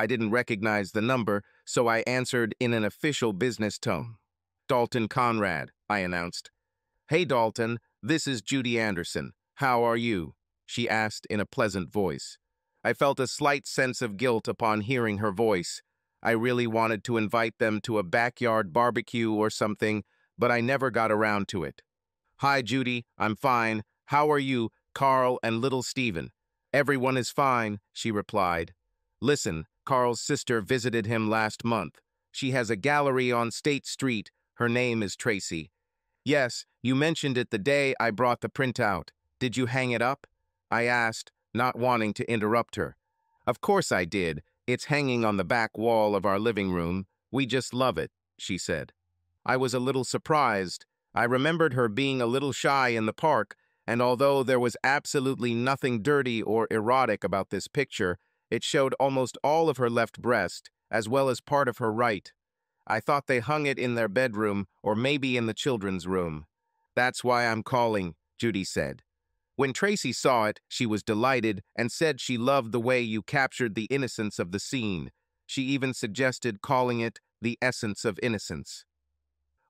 I didn't recognize the number, so I answered in an official business tone. Dalton Conrad, I announced. Hey, Dalton, this is Judy Anderson. How are you? She asked in a pleasant voice. I felt a slight sense of guilt upon hearing her voice. I really wanted to invite them to a backyard barbecue or something, but I never got around to it. Hi, Judy. I'm fine. How are you, Carl and little Stephen? Everyone is fine, she replied. Listen, Carl's sister visited him last month. She has a gallery on State Street. Her name is Tracy. Yes, you mentioned it the day I brought the printout. Did you hang it up? I asked, not wanting to interrupt her. Of course I did. It's hanging on the back wall of our living room. We just love it, she said. I was a little surprised. I remembered her being a little shy in the park, and although there was absolutely nothing dirty or erotic about this picture, it showed almost all of her left breast, as well as part of her right. I thought they hung it in their bedroom or maybe in the children's room. That's why I'm calling, Judy said. When Tracy saw it, she was delighted and said she loved the way you captured the innocence of the scene. She even suggested calling it the essence of innocence.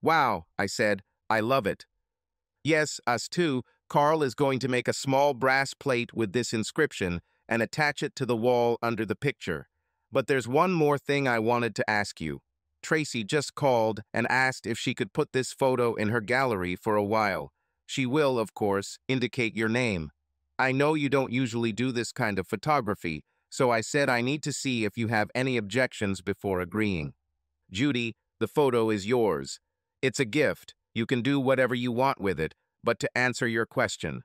Wow, I said, I love it. Yes, us too, Carl is going to make a small brass plate with this inscription and attach it to the wall under the picture. But there's one more thing I wanted to ask you. Tracy just called and asked if she could put this photo in her gallery for a while. She will, of course, indicate your name. I know you don't usually do this kind of photography, so I said I need to see if you have any objections before agreeing. Judy, the photo is yours. It's a gift. You can do whatever you want with it, but to answer your question.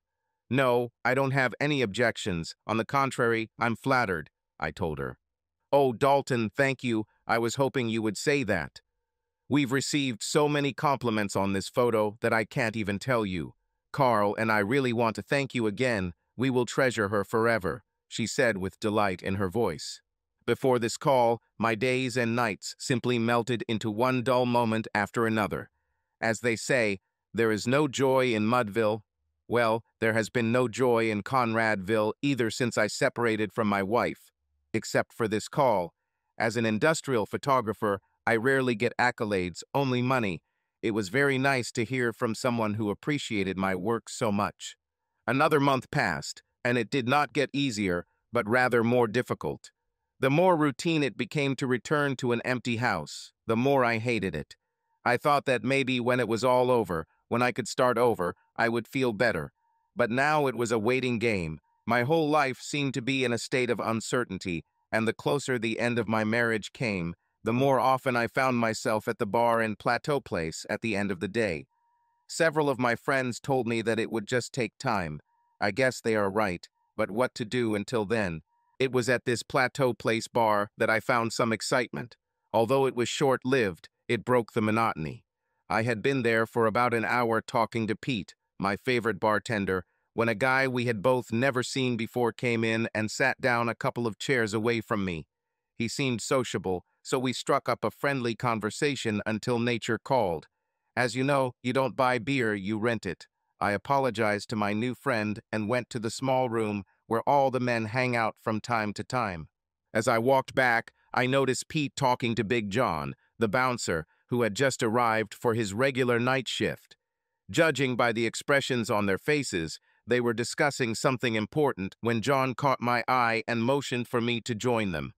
No, I don't have any objections. On the contrary, I'm flattered, I told her. Oh, Dalton, thank you. I was hoping you would say that. We've received so many compliments on this photo that I can't even tell you. Carl and I really want to thank you again. We will treasure her forever, she said with delight in her voice. Before this call, my days and nights simply melted into one dull moment after another. As they say, there is no joy in Mudville. Well, there has been no joy in Conradville either since I separated from my wife, except for this call. As an industrial photographer, I rarely get accolades, only money. It was very nice to hear from someone who appreciated my work so much. Another month passed, and it did not get easier, but rather more difficult. The more routine it became to return to an empty house, the more I hated it. I thought that maybe when it was all over, when I could start over, I would feel better. But now it was a waiting game. My whole life seemed to be in a state of uncertainty, and the closer the end of my marriage came, the more often I found myself at the bar in Plateau Place at the end of the day. Several of my friends told me that it would just take time. I guess they are right, but what to do until then? It was at this Plateau Place bar that I found some excitement. Although it was short-lived, it broke the monotony. I had been there for about an hour talking to Pete, my favorite bartender, when a guy we had both never seen before came in and sat down a couple of chairs away from me. He seemed sociable, so we struck up a friendly conversation until nature called. As you know, you don't buy beer, you rent it. I apologized to my new friend and went to the small room where all the men hang out from time to time. As I walked back, I noticed Pete talking to Big John, the bouncer, who had just arrived for his regular night shift. Judging by the expressions on their faces, they were discussing something important when John caught my eye and motioned for me to join them.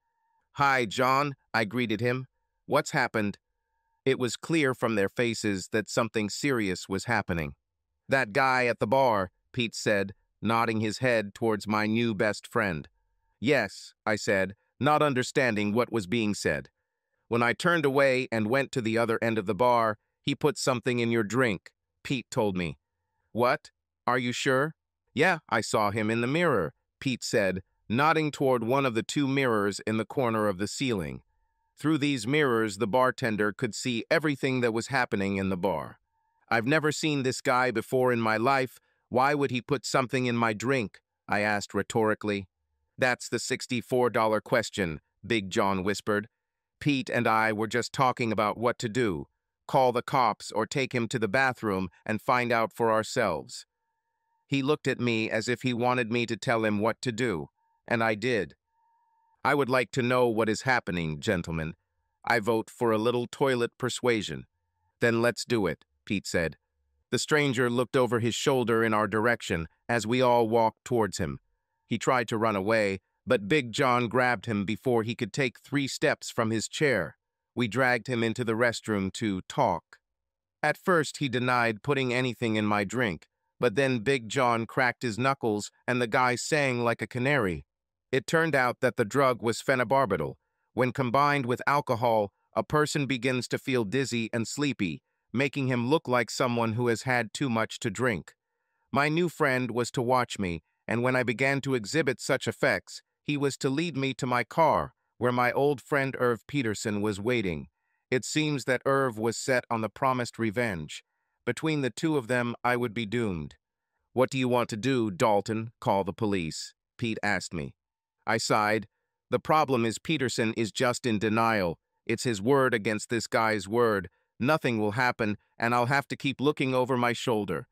Hi, John, I greeted him. What's happened? It was clear from their faces that something serious was happening. That guy at the bar, Pete said, nodding his head towards my new best friend. Yes, I said, not understanding what was being said. When I turned away and went to the other end of the bar, he put something in your drink, Pete told me. What? Are you sure? Yeah, I saw him in the mirror, Pete said, nodding toward one of the two mirrors in the corner of the ceiling. Through these mirrors, the bartender could see everything that was happening in the bar. I've never seen this guy before in my life. Why would he put something in my drink? I asked rhetorically. That's the $64 question, Big John whispered. Pete and I were just talking about what to do, call the cops or take him to the bathroom and find out for ourselves. He looked at me as if he wanted me to tell him what to do, and I did. I would like to know what is happening, gentlemen. I vote for a little toilet persuasion. Then let's do it, Pete said. The stranger looked over his shoulder in our direction as we all walked towards him. He tried to run away, but Big John grabbed him before he could take three steps from his chair. We dragged him into the restroom to talk. At first, he denied putting anything in my drink, but then Big John cracked his knuckles and the guy sang like a canary. It turned out that the drug was phenobarbital. When combined with alcohol, a person begins to feel dizzy and sleepy, making him look like someone who has had too much to drink. My new friend was to watch me, and when I began to exhibit such effects, he was to lead me to my car, where my old friend Irv Peterson was waiting. It seems that Irv was set on the promised revenge. Between the two of them, I would be doomed. What do you want to do, Dalton? Call the police, Pete asked me. I sighed. The problem is Peterson is just in denial. It's his word against this guy's word, Nothing will happen, and I'll have to keep looking over my shoulder.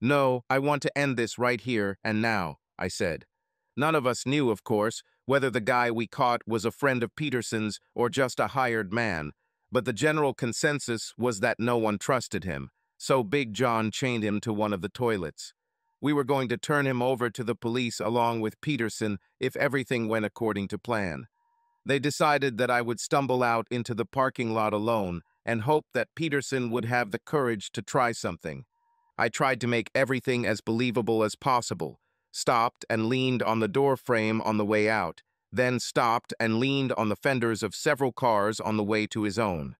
No, I want to end this right here and now, I said. None of us knew, of course, whether the guy we caught was a friend of Peterson's or just a hired man, but the general consensus was that no one trusted him, so Big John chained him to one of the toilets. We were going to turn him over to the police along with Peterson if everything went according to plan. They decided that I would stumble out into the parking lot alone and hoped that Peterson would have the courage to try something. I tried to make everything as believable as possible, stopped and leaned on the door frame on the way out, then stopped and leaned on the fenders of several cars on the way to his own.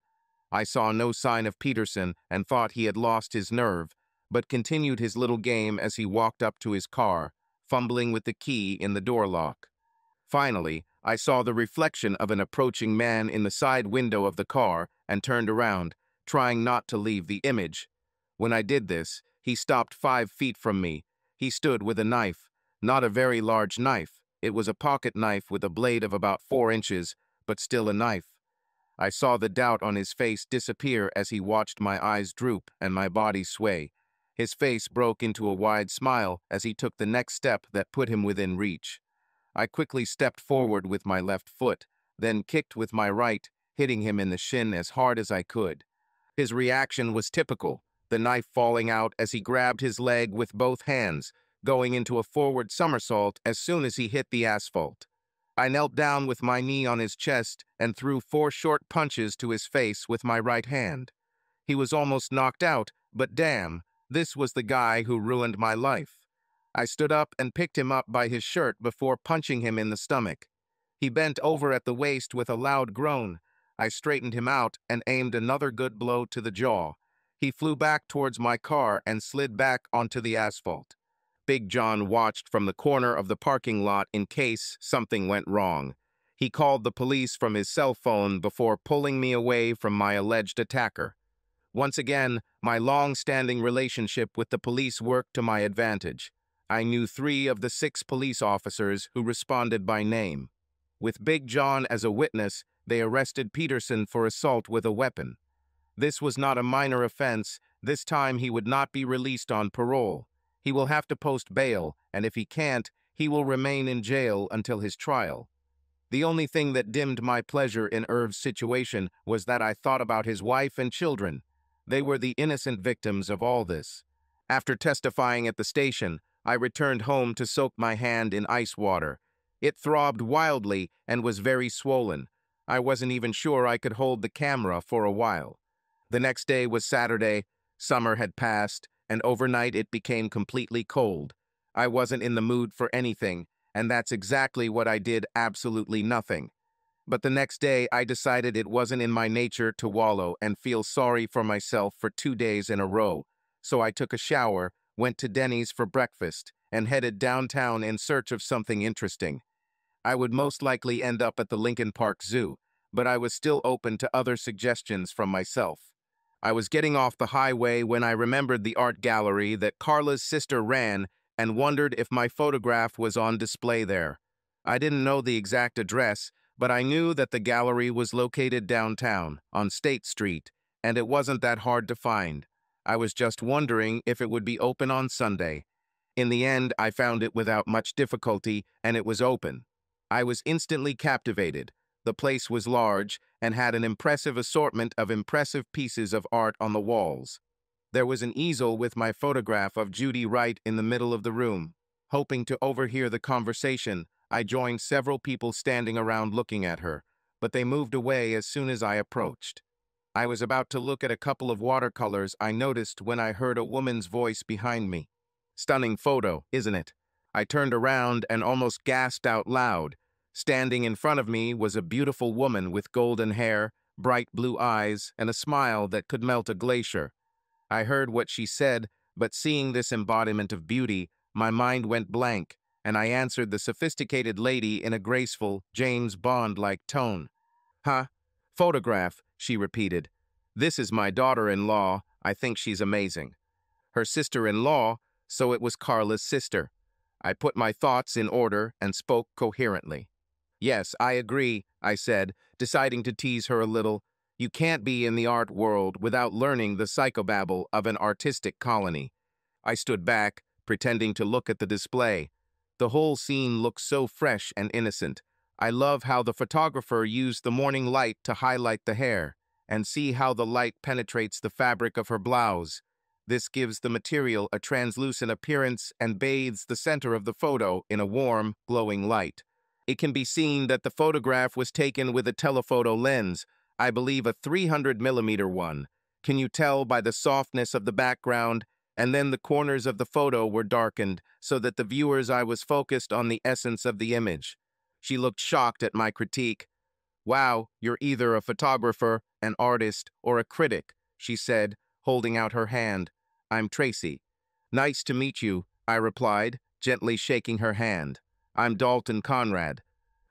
I saw no sign of Peterson and thought he had lost his nerve, but continued his little game as he walked up to his car, fumbling with the key in the door lock. Finally, I saw the reflection of an approaching man in the side window of the car and turned around, trying not to leave the image. When I did this, he stopped five feet from me. He stood with a knife, not a very large knife. It was a pocket knife with a blade of about four inches, but still a knife. I saw the doubt on his face disappear as he watched my eyes droop and my body sway. His face broke into a wide smile as he took the next step that put him within reach. I quickly stepped forward with my left foot, then kicked with my right, hitting him in the shin as hard as I could. His reaction was typical, the knife falling out as he grabbed his leg with both hands, going into a forward somersault as soon as he hit the asphalt. I knelt down with my knee on his chest and threw four short punches to his face with my right hand. He was almost knocked out, but damn, this was the guy who ruined my life. I stood up and picked him up by his shirt before punching him in the stomach. He bent over at the waist with a loud groan. I straightened him out and aimed another good blow to the jaw. He flew back towards my car and slid back onto the asphalt. Big John watched from the corner of the parking lot in case something went wrong. He called the police from his cell phone before pulling me away from my alleged attacker. Once again, my long-standing relationship with the police worked to my advantage. I knew three of the six police officers who responded by name. With Big John as a witness, they arrested Peterson for assault with a weapon. This was not a minor offense. This time he would not be released on parole. He will have to post bail, and if he can't, he will remain in jail until his trial. The only thing that dimmed my pleasure in Irv's situation was that I thought about his wife and children. They were the innocent victims of all this. After testifying at the station, I returned home to soak my hand in ice water. It throbbed wildly and was very swollen. I wasn't even sure I could hold the camera for a while. The next day was Saturday, summer had passed, and overnight it became completely cold. I wasn't in the mood for anything, and that's exactly what I did absolutely nothing. But the next day, I decided it wasn't in my nature to wallow and feel sorry for myself for two days in a row, so I took a shower went to Denny's for breakfast, and headed downtown in search of something interesting. I would most likely end up at the Lincoln Park Zoo, but I was still open to other suggestions from myself. I was getting off the highway when I remembered the art gallery that Carla's sister ran and wondered if my photograph was on display there. I didn't know the exact address, but I knew that the gallery was located downtown, on State Street, and it wasn't that hard to find. I was just wondering if it would be open on Sunday. In the end, I found it without much difficulty, and it was open. I was instantly captivated. The place was large and had an impressive assortment of impressive pieces of art on the walls. There was an easel with my photograph of Judy right in the middle of the room. Hoping to overhear the conversation, I joined several people standing around looking at her, but they moved away as soon as I approached. I was about to look at a couple of watercolors I noticed when I heard a woman's voice behind me. Stunning photo, isn't it? I turned around and almost gasped out loud. Standing in front of me was a beautiful woman with golden hair, bright blue eyes, and a smile that could melt a glacier. I heard what she said, but seeing this embodiment of beauty, my mind went blank, and I answered the sophisticated lady in a graceful, James Bond-like tone. Huh? Photograph, she repeated. This is my daughter-in-law. I think she's amazing. Her sister-in-law, so it was Carla's sister. I put my thoughts in order and spoke coherently. Yes, I agree, I said, deciding to tease her a little. You can't be in the art world without learning the psychobabble of an artistic colony. I stood back, pretending to look at the display. The whole scene looked so fresh and innocent. I love how the photographer used the morning light to highlight the hair, and see how the light penetrates the fabric of her blouse. This gives the material a translucent appearance and bathes the center of the photo in a warm, glowing light. It can be seen that the photograph was taken with a telephoto lens, I believe a 300 millimeter one. Can you tell by the softness of the background? And then the corners of the photo were darkened so that the viewer's eye was focused on the essence of the image. She looked shocked at my critique. Wow, you're either a photographer, an artist, or a critic, she said, holding out her hand. I'm Tracy. Nice to meet you, I replied, gently shaking her hand. I'm Dalton Conrad.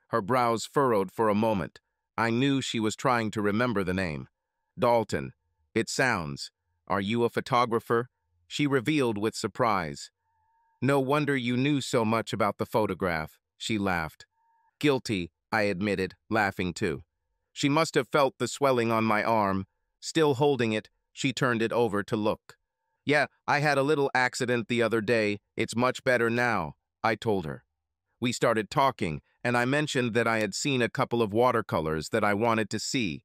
Her brows furrowed for a moment. I knew she was trying to remember the name. Dalton. It sounds. Are you a photographer? She revealed with surprise. No wonder you knew so much about the photograph, she laughed. Guilty, I admitted, laughing too. She must have felt the swelling on my arm. Still holding it, she turned it over to look. Yeah, I had a little accident the other day. It's much better now, I told her. We started talking, and I mentioned that I had seen a couple of watercolors that I wanted to see.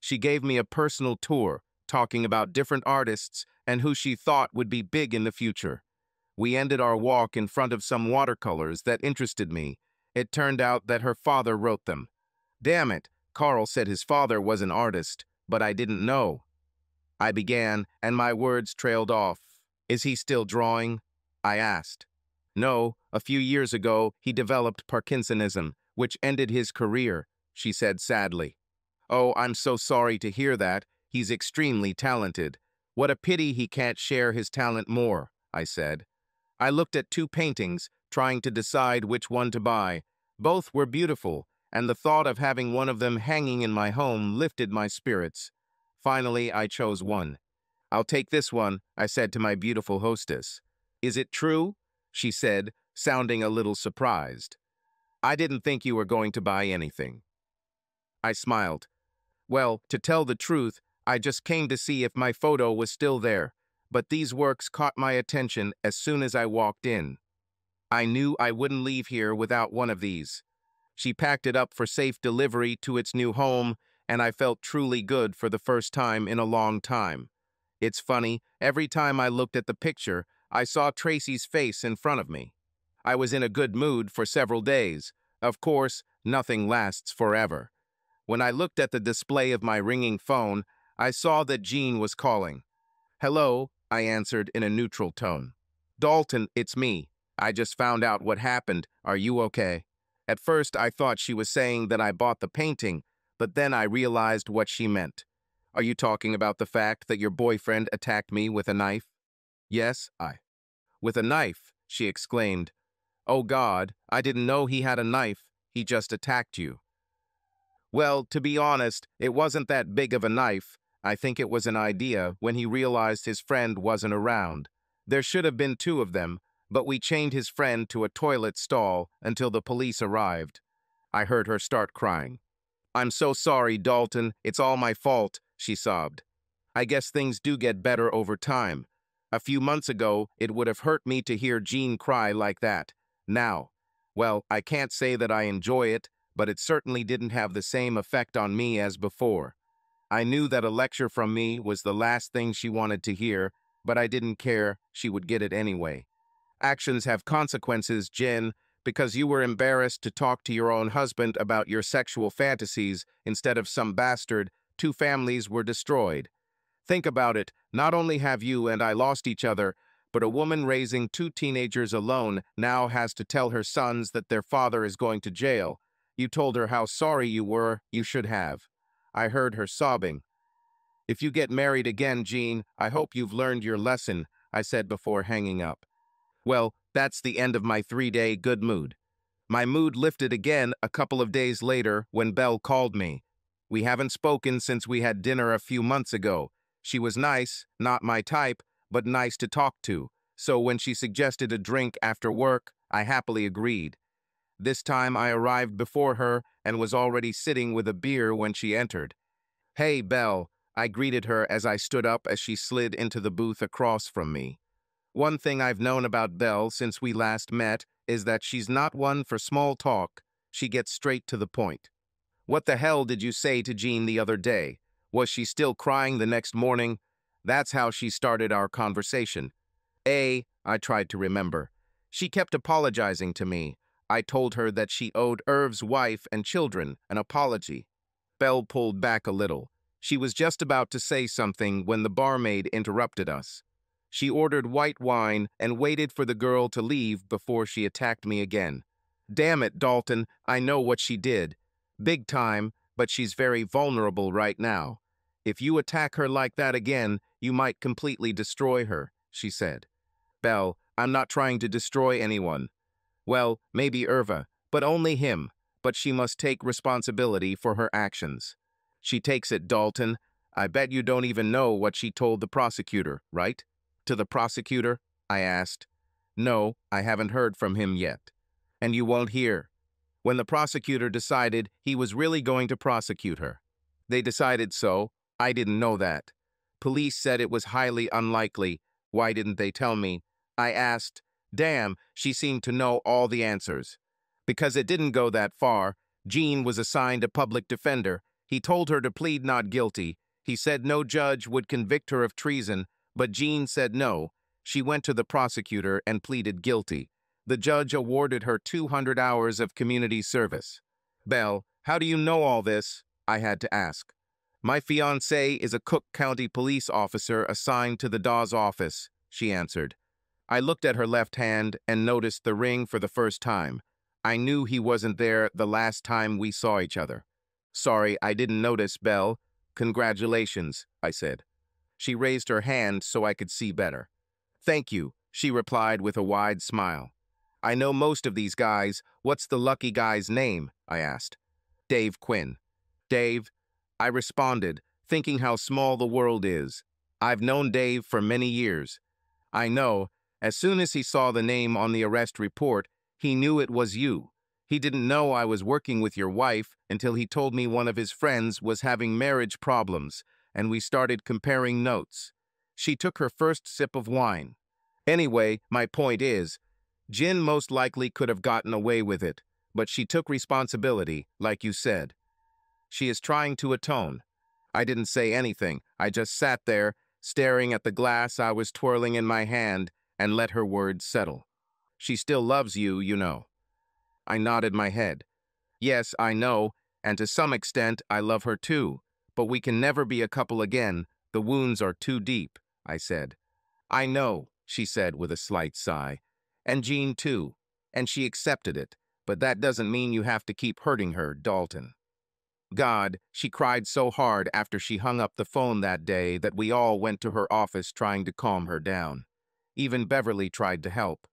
She gave me a personal tour, talking about different artists and who she thought would be big in the future. We ended our walk in front of some watercolors that interested me. It turned out that her father wrote them. Damn it, Carl said his father was an artist, but I didn't know. I began, and my words trailed off. Is he still drawing? I asked. No, a few years ago, he developed Parkinsonism, which ended his career, she said sadly. Oh, I'm so sorry to hear that. He's extremely talented. What a pity he can't share his talent more, I said. I looked at two paintings, trying to decide which one to buy. Both were beautiful, and the thought of having one of them hanging in my home lifted my spirits. Finally, I chose one. I'll take this one, I said to my beautiful hostess. Is it true? She said, sounding a little surprised. I didn't think you were going to buy anything. I smiled. Well, to tell the truth, I just came to see if my photo was still there, but these works caught my attention as soon as I walked in. I knew I wouldn't leave here without one of these. She packed it up for safe delivery to its new home and I felt truly good for the first time in a long time. It's funny, every time I looked at the picture, I saw Tracy's face in front of me. I was in a good mood for several days. Of course, nothing lasts forever. When I looked at the display of my ringing phone, I saw that Jean was calling. Hello, I answered in a neutral tone. Dalton, it's me. I just found out what happened. Are you okay? At first, I thought she was saying that I bought the painting, but then I realized what she meant. Are you talking about the fact that your boyfriend attacked me with a knife? Yes, I. With a knife, she exclaimed. Oh God, I didn't know he had a knife. He just attacked you. Well, to be honest, it wasn't that big of a knife. I think it was an idea when he realized his friend wasn't around. There should have been two of them, but we chained his friend to a toilet stall until the police arrived. I heard her start crying. I'm so sorry, Dalton. It's all my fault, she sobbed. I guess things do get better over time. A few months ago, it would have hurt me to hear Jean cry like that. Now, Well, I can't say that I enjoy it, but it certainly didn't have the same effect on me as before. I knew that a lecture from me was the last thing she wanted to hear, but I didn't care, she would get it anyway. Actions have consequences, Jen, because you were embarrassed to talk to your own husband about your sexual fantasies instead of some bastard, two families were destroyed. Think about it, not only have you and I lost each other, but a woman raising two teenagers alone now has to tell her sons that their father is going to jail. You told her how sorry you were, you should have. I heard her sobbing. If you get married again, Jean, I hope you've learned your lesson, I said before hanging up. Well, that's the end of my three-day good mood. My mood lifted again a couple of days later when Belle called me. We haven't spoken since we had dinner a few months ago. She was nice, not my type, but nice to talk to, so when she suggested a drink after work, I happily agreed. This time I arrived before her and was already sitting with a beer when she entered. Hey, Belle, I greeted her as I stood up as she slid into the booth across from me. One thing I've known about Belle since we last met is that she's not one for small talk. She gets straight to the point. What the hell did you say to Jean the other day? Was she still crying the next morning? That's how she started our conversation. A, I tried to remember. She kept apologizing to me. I told her that she owed Irv's wife and children an apology. Belle pulled back a little. She was just about to say something when the barmaid interrupted us. She ordered white wine and waited for the girl to leave before she attacked me again. Damn it, Dalton, I know what she did. Big time, but she's very vulnerable right now. If you attack her like that again, you might completely destroy her, she said. Belle, I'm not trying to destroy anyone. Well, maybe Irva, but only him. But she must take responsibility for her actions. She takes it, Dalton. I bet you don't even know what she told the prosecutor, right? To the prosecutor? I asked. No, I haven't heard from him yet. And you won't hear. When the prosecutor decided he was really going to prosecute her. They decided so. I didn't know that. Police said it was highly unlikely. Why didn't they tell me? I asked. Damn, she seemed to know all the answers. Because it didn't go that far, Jean was assigned a public defender. He told her to plead not guilty. He said no judge would convict her of treason but Jean said no. She went to the prosecutor and pleaded guilty. The judge awarded her 200 hours of community service. Belle, how do you know all this? I had to ask. My fiancé is a Cook County police officer assigned to the Dawes office, she answered. I looked at her left hand and noticed the ring for the first time. I knew he wasn't there the last time we saw each other. Sorry, I didn't notice, Belle. Congratulations, I said. She raised her hand so I could see better. Thank you, she replied with a wide smile. I know most of these guys. What's the lucky guy's name? I asked. Dave Quinn. Dave? I responded, thinking how small the world is. I've known Dave for many years. I know, as soon as he saw the name on the arrest report, he knew it was you. He didn't know I was working with your wife until he told me one of his friends was having marriage problems and we started comparing notes. She took her first sip of wine. Anyway, my point is, Jin most likely could have gotten away with it, but she took responsibility, like you said. She is trying to atone. I didn't say anything. I just sat there, staring at the glass I was twirling in my hand, and let her words settle. She still loves you, you know. I nodded my head. Yes, I know, and to some extent I love her too. But we can never be a couple again. The wounds are too deep, I said. I know, she said with a slight sigh. And Jean too. And she accepted it. But that doesn't mean you have to keep hurting her, Dalton. God, she cried so hard after she hung up the phone that day that we all went to her office trying to calm her down. Even Beverly tried to help.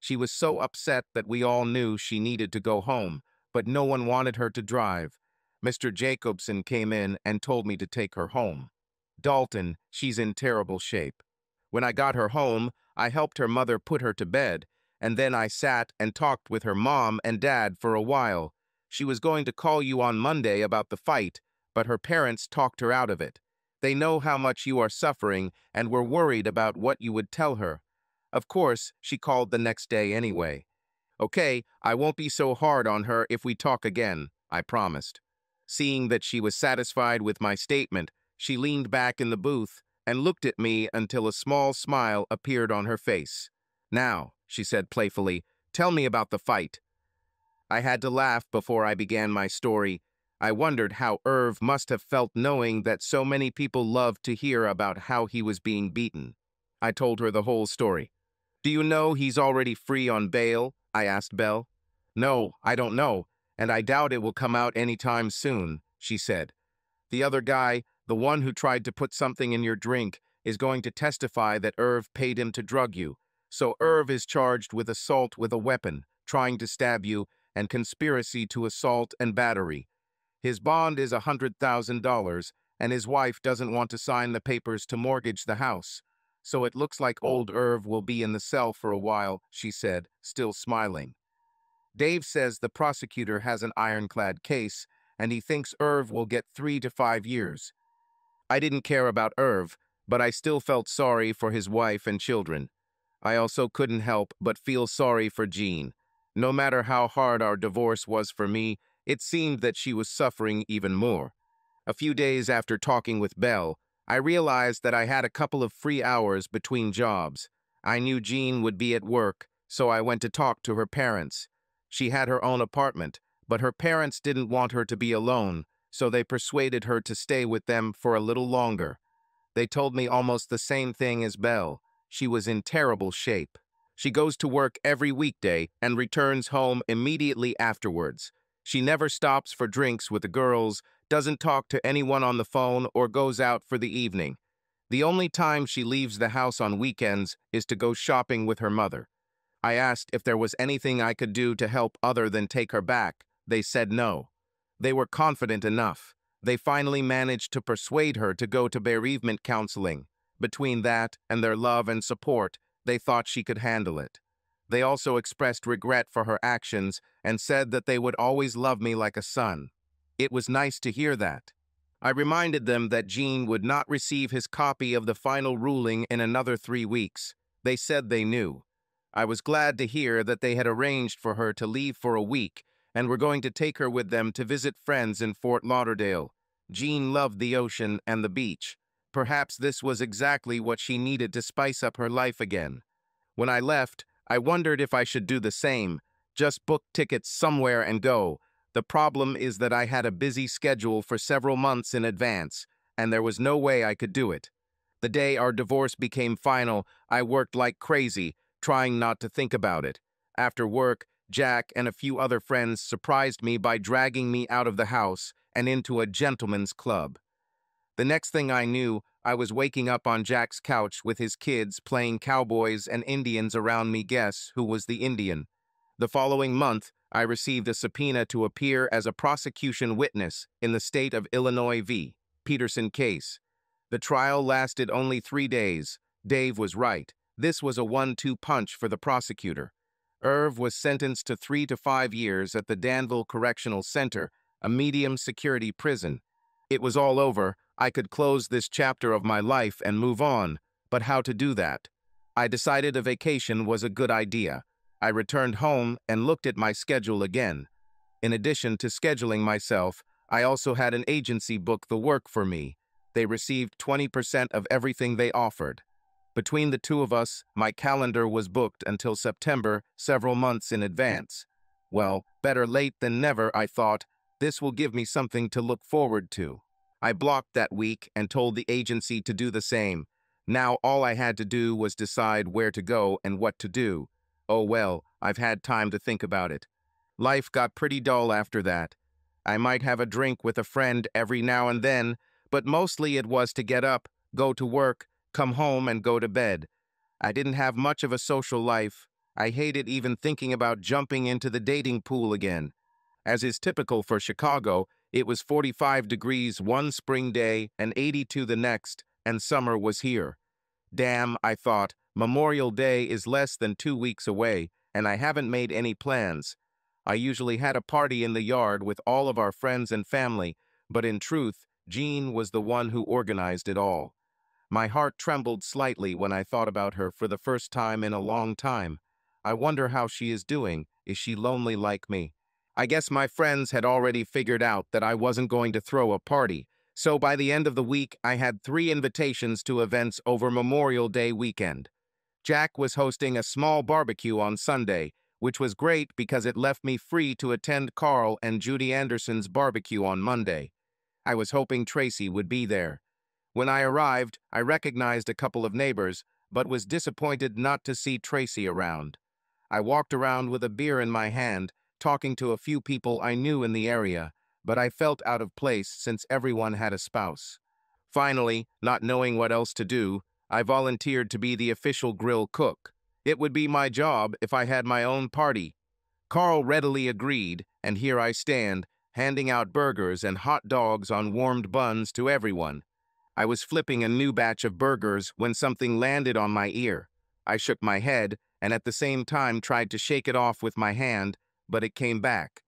She was so upset that we all knew she needed to go home, but no one wanted her to drive, Mr. Jacobson came in and told me to take her home. Dalton, she's in terrible shape. When I got her home, I helped her mother put her to bed, and then I sat and talked with her mom and dad for a while. She was going to call you on Monday about the fight, but her parents talked her out of it. They know how much you are suffering and were worried about what you would tell her. Of course, she called the next day anyway. Okay, I won't be so hard on her if we talk again, I promised. Seeing that she was satisfied with my statement, she leaned back in the booth and looked at me until a small smile appeared on her face. Now, she said playfully, tell me about the fight. I had to laugh before I began my story. I wondered how Irv must have felt knowing that so many people loved to hear about how he was being beaten. I told her the whole story. Do you know he's already free on bail? I asked Belle. No, I don't know, and I doubt it will come out any time soon, she said. The other guy, the one who tried to put something in your drink, is going to testify that Irv paid him to drug you. So Irv is charged with assault with a weapon, trying to stab you, and conspiracy to assault and battery. His bond is a $100,000, and his wife doesn't want to sign the papers to mortgage the house. So it looks like old Irv will be in the cell for a while, she said, still smiling. Dave says the prosecutor has an ironclad case, and he thinks Irv will get three to five years. I didn't care about Irv, but I still felt sorry for his wife and children. I also couldn't help but feel sorry for Jean. No matter how hard our divorce was for me, it seemed that she was suffering even more. A few days after talking with Belle, I realized that I had a couple of free hours between jobs. I knew Jean would be at work, so I went to talk to her parents. She had her own apartment, but her parents didn't want her to be alone, so they persuaded her to stay with them for a little longer. They told me almost the same thing as Belle. She was in terrible shape. She goes to work every weekday and returns home immediately afterwards. She never stops for drinks with the girls, doesn't talk to anyone on the phone, or goes out for the evening. The only time she leaves the house on weekends is to go shopping with her mother. I asked if there was anything I could do to help other than take her back. They said no. They were confident enough. They finally managed to persuade her to go to bereavement counseling. Between that and their love and support, they thought she could handle it. They also expressed regret for her actions and said that they would always love me like a son. It was nice to hear that. I reminded them that Jean would not receive his copy of the final ruling in another three weeks. They said they knew. I was glad to hear that they had arranged for her to leave for a week and were going to take her with them to visit friends in Fort Lauderdale. Jean loved the ocean and the beach. Perhaps this was exactly what she needed to spice up her life again. When I left, I wondered if I should do the same, just book tickets somewhere and go. The problem is that I had a busy schedule for several months in advance, and there was no way I could do it. The day our divorce became final, I worked like crazy, trying not to think about it. After work, Jack and a few other friends surprised me by dragging me out of the house and into a gentleman's club. The next thing I knew, I was waking up on Jack's couch with his kids playing cowboys and Indians around me guess who was the Indian. The following month, I received a subpoena to appear as a prosecution witness in the state of Illinois v. Peterson case. The trial lasted only three days. Dave was right. This was a one-two punch for the prosecutor. Irv was sentenced to three to five years at the Danville Correctional Center, a medium-security prison. It was all over. I could close this chapter of my life and move on, but how to do that? I decided a vacation was a good idea. I returned home and looked at my schedule again. In addition to scheduling myself, I also had an agency book the work for me. They received 20% of everything they offered. Between the two of us, my calendar was booked until September, several months in advance. Well, better late than never, I thought. This will give me something to look forward to. I blocked that week and told the agency to do the same. Now all I had to do was decide where to go and what to do. Oh well, I've had time to think about it. Life got pretty dull after that. I might have a drink with a friend every now and then, but mostly it was to get up, go to work, come home, and go to bed. I didn't have much of a social life. I hated even thinking about jumping into the dating pool again. As is typical for Chicago, it was 45 degrees one spring day and 82 the next, and summer was here. Damn, I thought, Memorial Day is less than two weeks away, and I haven't made any plans. I usually had a party in the yard with all of our friends and family, but in truth, Jean was the one who organized it all. My heart trembled slightly when I thought about her for the first time in a long time. I wonder how she is doing Is she lonely like me? I guess my friends had already figured out that I wasn't going to throw a party, so by the end of the week, I had three invitations to events over Memorial Day weekend. Jack was hosting a small barbecue on Sunday, which was great because it left me free to attend Carl and Judy Anderson's barbecue on Monday. I was hoping Tracy would be there. When I arrived, I recognized a couple of neighbors, but was disappointed not to see Tracy around. I walked around with a beer in my hand, talking to a few people I knew in the area, but I felt out of place since everyone had a spouse. Finally, not knowing what else to do, I volunteered to be the official grill cook. It would be my job if I had my own party. Carl readily agreed, and here I stand, handing out burgers and hot dogs on warmed buns to everyone. I was flipping a new batch of burgers when something landed on my ear. I shook my head and at the same time tried to shake it off with my hand, but it came back.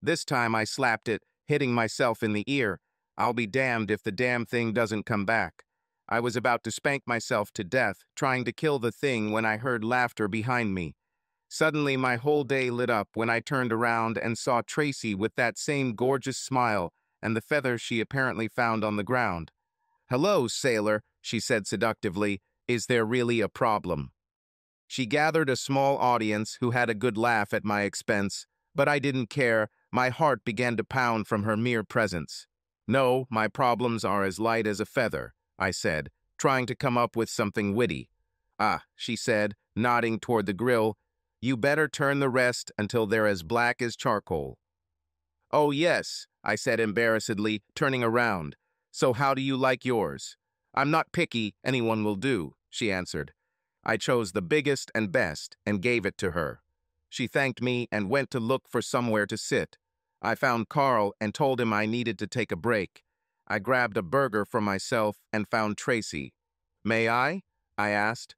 This time I slapped it, hitting myself in the ear. I'll be damned if the damn thing doesn't come back. I was about to spank myself to death, trying to kill the thing when I heard laughter behind me. Suddenly, my whole day lit up when I turned around and saw Tracy with that same gorgeous smile and the feather she apparently found on the ground. Hello, sailor, she said seductively. Is there really a problem? She gathered a small audience who had a good laugh at my expense, but I didn't care. My heart began to pound from her mere presence. No, my problems are as light as a feather, I said, trying to come up with something witty. Ah, she said, nodding toward the grill, you better turn the rest until they're as black as charcoal. Oh, yes, I said embarrassedly, turning around. So how do you like yours? I'm not picky, anyone will do, she answered. I chose the biggest and best and gave it to her. She thanked me and went to look for somewhere to sit. I found Carl and told him I needed to take a break. I grabbed a burger for myself and found Tracy. May I? I asked.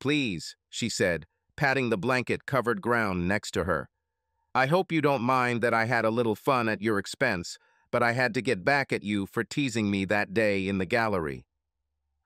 Please, she said, patting the blanket-covered ground next to her. I hope you don't mind that I had a little fun at your expense, but I had to get back at you for teasing me that day in the gallery.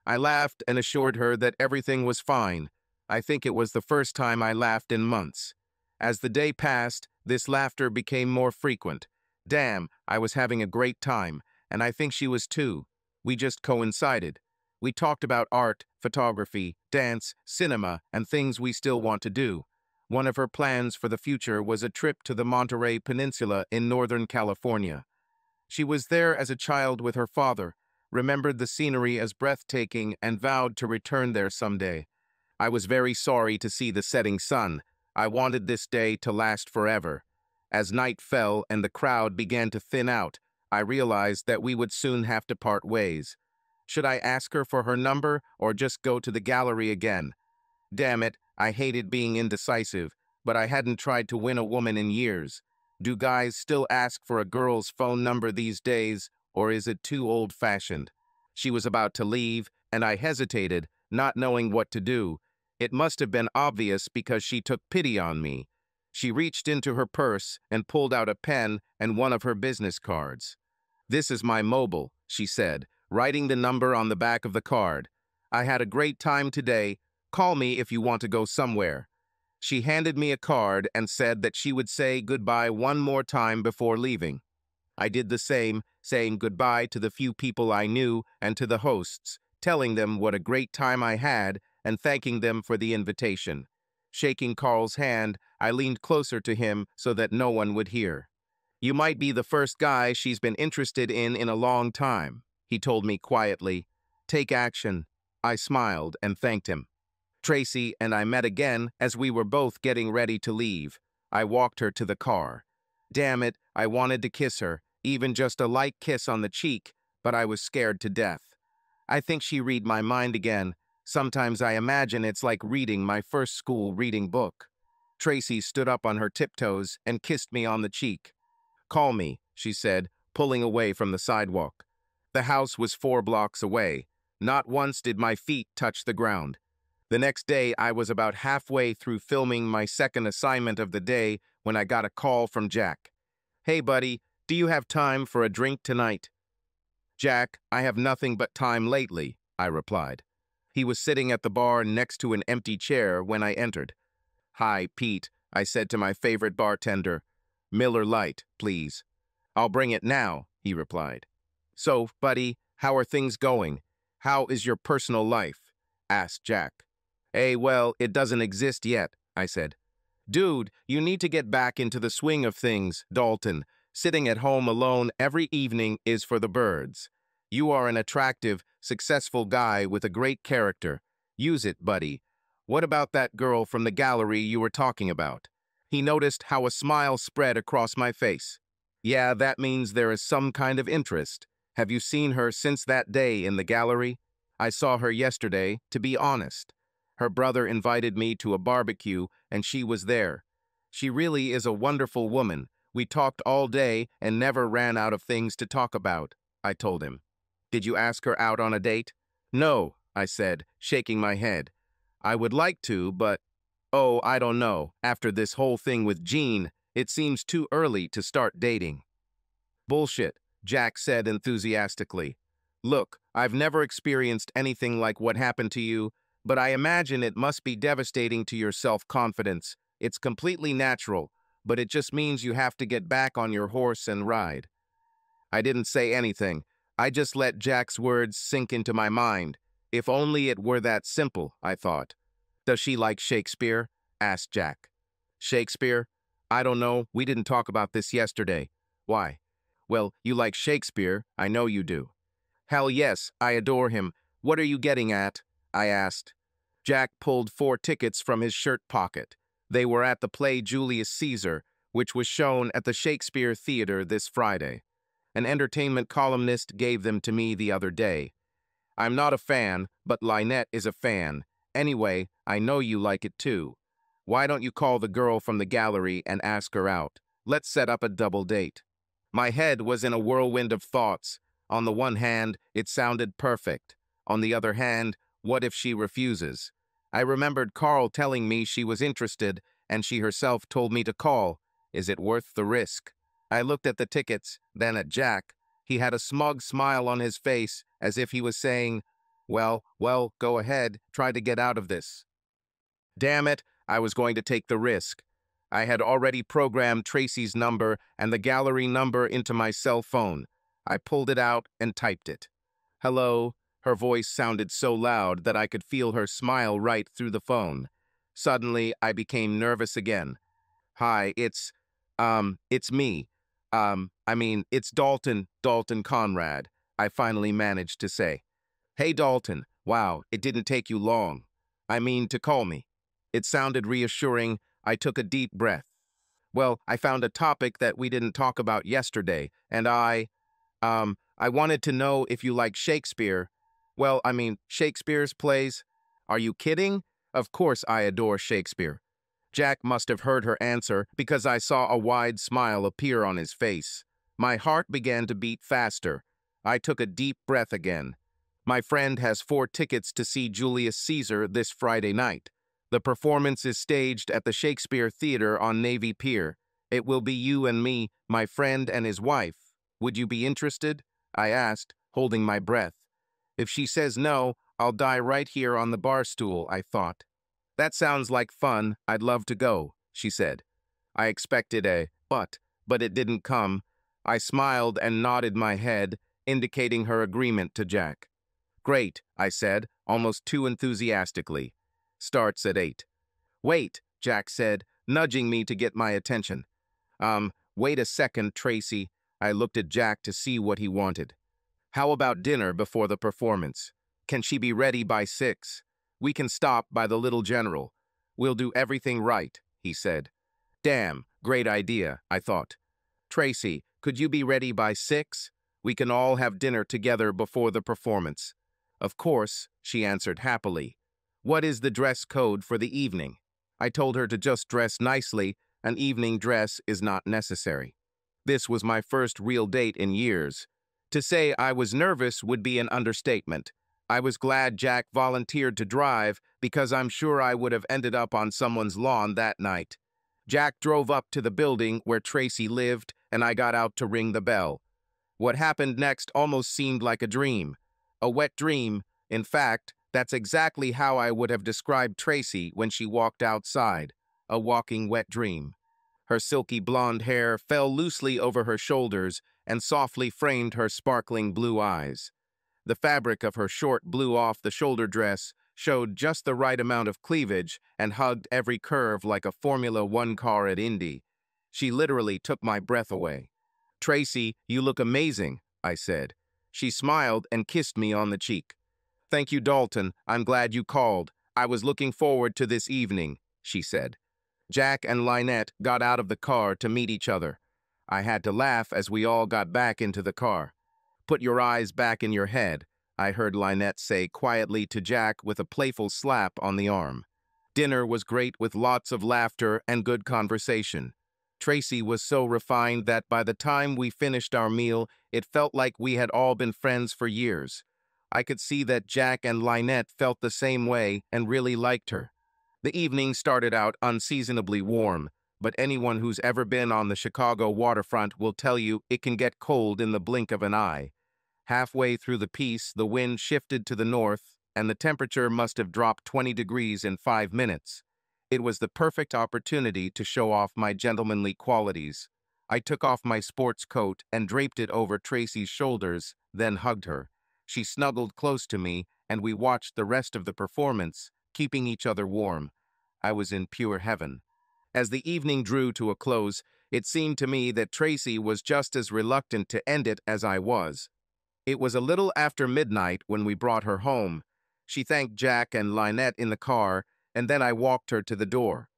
I laughed and assured her that everything was fine. I think it was the first time I laughed in months. As the day passed, this laughter became more frequent. Damn, I was having a great time, and I think she was too. We just coincided. We talked about art, photography, dance, cinema, and things we still want to do. One of her plans for the future was a trip to the Monterey Peninsula in Northern California. She was there as a child with her father, remembered the scenery as breathtaking, and vowed to return there someday. I was very sorry to see the setting sun. I wanted this day to last forever. As night fell and the crowd began to thin out, I realized that we would soon have to part ways. Should I ask her for her number or just go to the gallery again? Damn it, I hated being indecisive, but I hadn't tried to win a woman in years. Do guys still ask for a girl's phone number these days, or is it too old-fashioned? She was about to leave, and I hesitated, not knowing what to do. It must have been obvious because she took pity on me. She reached into her purse and pulled out a pen and one of her business cards. This is my mobile, she said, writing the number on the back of the card. I had a great time today. Call me if you want to go somewhere. She handed me a card and said that she would say goodbye one more time before leaving. I did the same, saying goodbye to the few people I knew and to the hosts, telling them what a great time I had and thanking them for the invitation. Shaking Carl's hand, I leaned closer to him so that no one would hear. You might be the first guy she's been interested in in a long time, he told me quietly. Take action. I smiled and thanked him. Tracy and I met again as we were both getting ready to leave. I walked her to the car. Damn it, I wanted to kiss her, even just a light kiss on the cheek, but I was scared to death. I think she read my mind again. Sometimes I imagine it's like reading my first school reading book. Tracy stood up on her tiptoes and kissed me on the cheek. Call me, she said, pulling away from the sidewalk. The house was four blocks away. Not once did my feet touch the ground. The next day, I was about halfway through filming my second assignment of the day when I got a call from Jack. Hey, buddy, do you have time for a drink tonight? Jack, I have nothing but time lately, I replied. He was sitting at the bar next to an empty chair when I entered. Hi, Pete. I said to my favorite bartender. Miller Lite, please. I'll bring it now, he replied. So, buddy, how are things going? How is your personal life? asked Jack. Eh, well, it doesn't exist yet, I said. Dude, you need to get back into the swing of things, Dalton. Sitting at home alone every evening is for the birds. You are an attractive, successful guy with a great character. Use it, buddy. What about that girl from the gallery you were talking about? He noticed how a smile spread across my face. Yeah, that means there is some kind of interest. Have you seen her since that day in the gallery? I saw her yesterday, to be honest. Her brother invited me to a barbecue, and she was there. She really is a wonderful woman. We talked all day and never ran out of things to talk about, I told him. Did you ask her out on a date? No, I said, shaking my head. I would like to, but oh, I don't know. After this whole thing with Jean, it seems too early to start dating. Bullshit, Jack said enthusiastically. Look, I've never experienced anything like what happened to you, but I imagine it must be devastating to your self-confidence. It's completely natural, but it just means you have to get back on your horse and ride. I didn't say anything. I just let Jack's words sink into my mind. If only it were that simple, I thought. Does she like Shakespeare? asked Jack. Shakespeare? I don't know. We didn't talk about this yesterday. Why? Well, you like Shakespeare. I know you do. Hell yes, I adore him. What are you getting at? I asked. Jack pulled four tickets from his shirt pocket. They were at the play Julius Caesar, which was shown at the Shakespeare Theater this Friday. An entertainment columnist gave them to me the other day. I'm not a fan, but Lynette is a fan. Anyway, I know you like it too. Why don't you call the girl from the gallery and ask her out? Let's set up a double date. My head was in a whirlwind of thoughts. On the one hand, it sounded perfect. On the other hand, what if she refuses? I remembered Carl telling me she was interested, and she herself told me to call. Is it worth the risk? I looked at the tickets, then at Jack. He had a smug smile on his face, as if he was saying, Well, well, go ahead, try to get out of this. Damn it, I was going to take the risk. I had already programmed Tracy's number and the gallery number into my cell phone. I pulled it out and typed it. Hello. Her voice sounded so loud that I could feel her smile right through the phone. Suddenly, I became nervous again. Hi, it's, um, it's me. Um, I mean, it's Dalton, Dalton Conrad, I finally managed to say. Hey, Dalton, wow, it didn't take you long. I mean, to call me. It sounded reassuring. I took a deep breath. Well, I found a topic that we didn't talk about yesterday, and I, um, I wanted to know if you like Shakespeare. Well, I mean, Shakespeare's plays. Are you kidding? Of course I adore Shakespeare. Jack must have heard her answer because I saw a wide smile appear on his face. My heart began to beat faster. I took a deep breath again. My friend has four tickets to see Julius Caesar this Friday night. The performance is staged at the Shakespeare Theater on Navy Pier. It will be you and me, my friend and his wife. Would you be interested? I asked, holding my breath. If she says no, I'll die right here on the bar stool, I thought. That sounds like fun. I'd love to go, she said. I expected a but, but it didn't come. I smiled and nodded my head, indicating her agreement to Jack. Great, I said, almost too enthusiastically. Starts at eight. Wait, Jack said, nudging me to get my attention. Um, wait a second, Tracy. I looked at Jack to see what he wanted. How about dinner before the performance? Can she be ready by six? We can stop by the Little General. We'll do everything right, he said. Damn, great idea, I thought. Tracy, could you be ready by six? We can all have dinner together before the performance. Of course, she answered happily. What is the dress code for the evening? I told her to just dress nicely, an evening dress is not necessary. This was my first real date in years. To say I was nervous would be an understatement. I was glad Jack volunteered to drive because I'm sure I would have ended up on someone's lawn that night. Jack drove up to the building where Tracy lived, and I got out to ring the bell. What happened next almost seemed like a dream. A wet dream. In fact, that's exactly how I would have described Tracy when she walked outside. a walking wet dream. Her silky blonde hair fell loosely over her shoulders and softly framed her sparkling blue eyes. The fabric of her short blue off-the-shoulder dress showed just the right amount of cleavage and hugged every curve like a Formula One car at Indy. She literally took my breath away. Tracy, you look amazing, I said. She smiled and kissed me on the cheek. Thank you, Dalton. I'm glad you called. I was looking forward to this evening, she said. Jack and Lynette got out of the car to meet each other. I had to laugh as we all got back into the car. Put your eyes back in your head, I heard Lynette say quietly to Jack with a playful slap on the arm. Dinner was great with lots of laughter and good conversation. Tracy was so refined that by the time we finished our meal, it felt like we had all been friends for years. I could see that Jack and Lynette felt the same way and really liked her. The evening started out unseasonably warm, but anyone who's ever been on the Chicago waterfront will tell you it can get cold in the blink of an eye. Halfway through the piece, the wind shifted to the north, and the temperature must have dropped 20 degrees in five minutes. It was the perfect opportunity to show off my gentlemanly qualities. I took off my sports coat and draped it over Tracy's shoulders, then hugged her. She snuggled close to me, and we watched the rest of the performance, keeping each other warm. I was in pure heaven. As the evening drew to a close, it seemed to me that Tracy was just as reluctant to end it as I was. It was a little after midnight when we brought her home. She thanked Jack and Lynette in the car, and then I walked her to the door.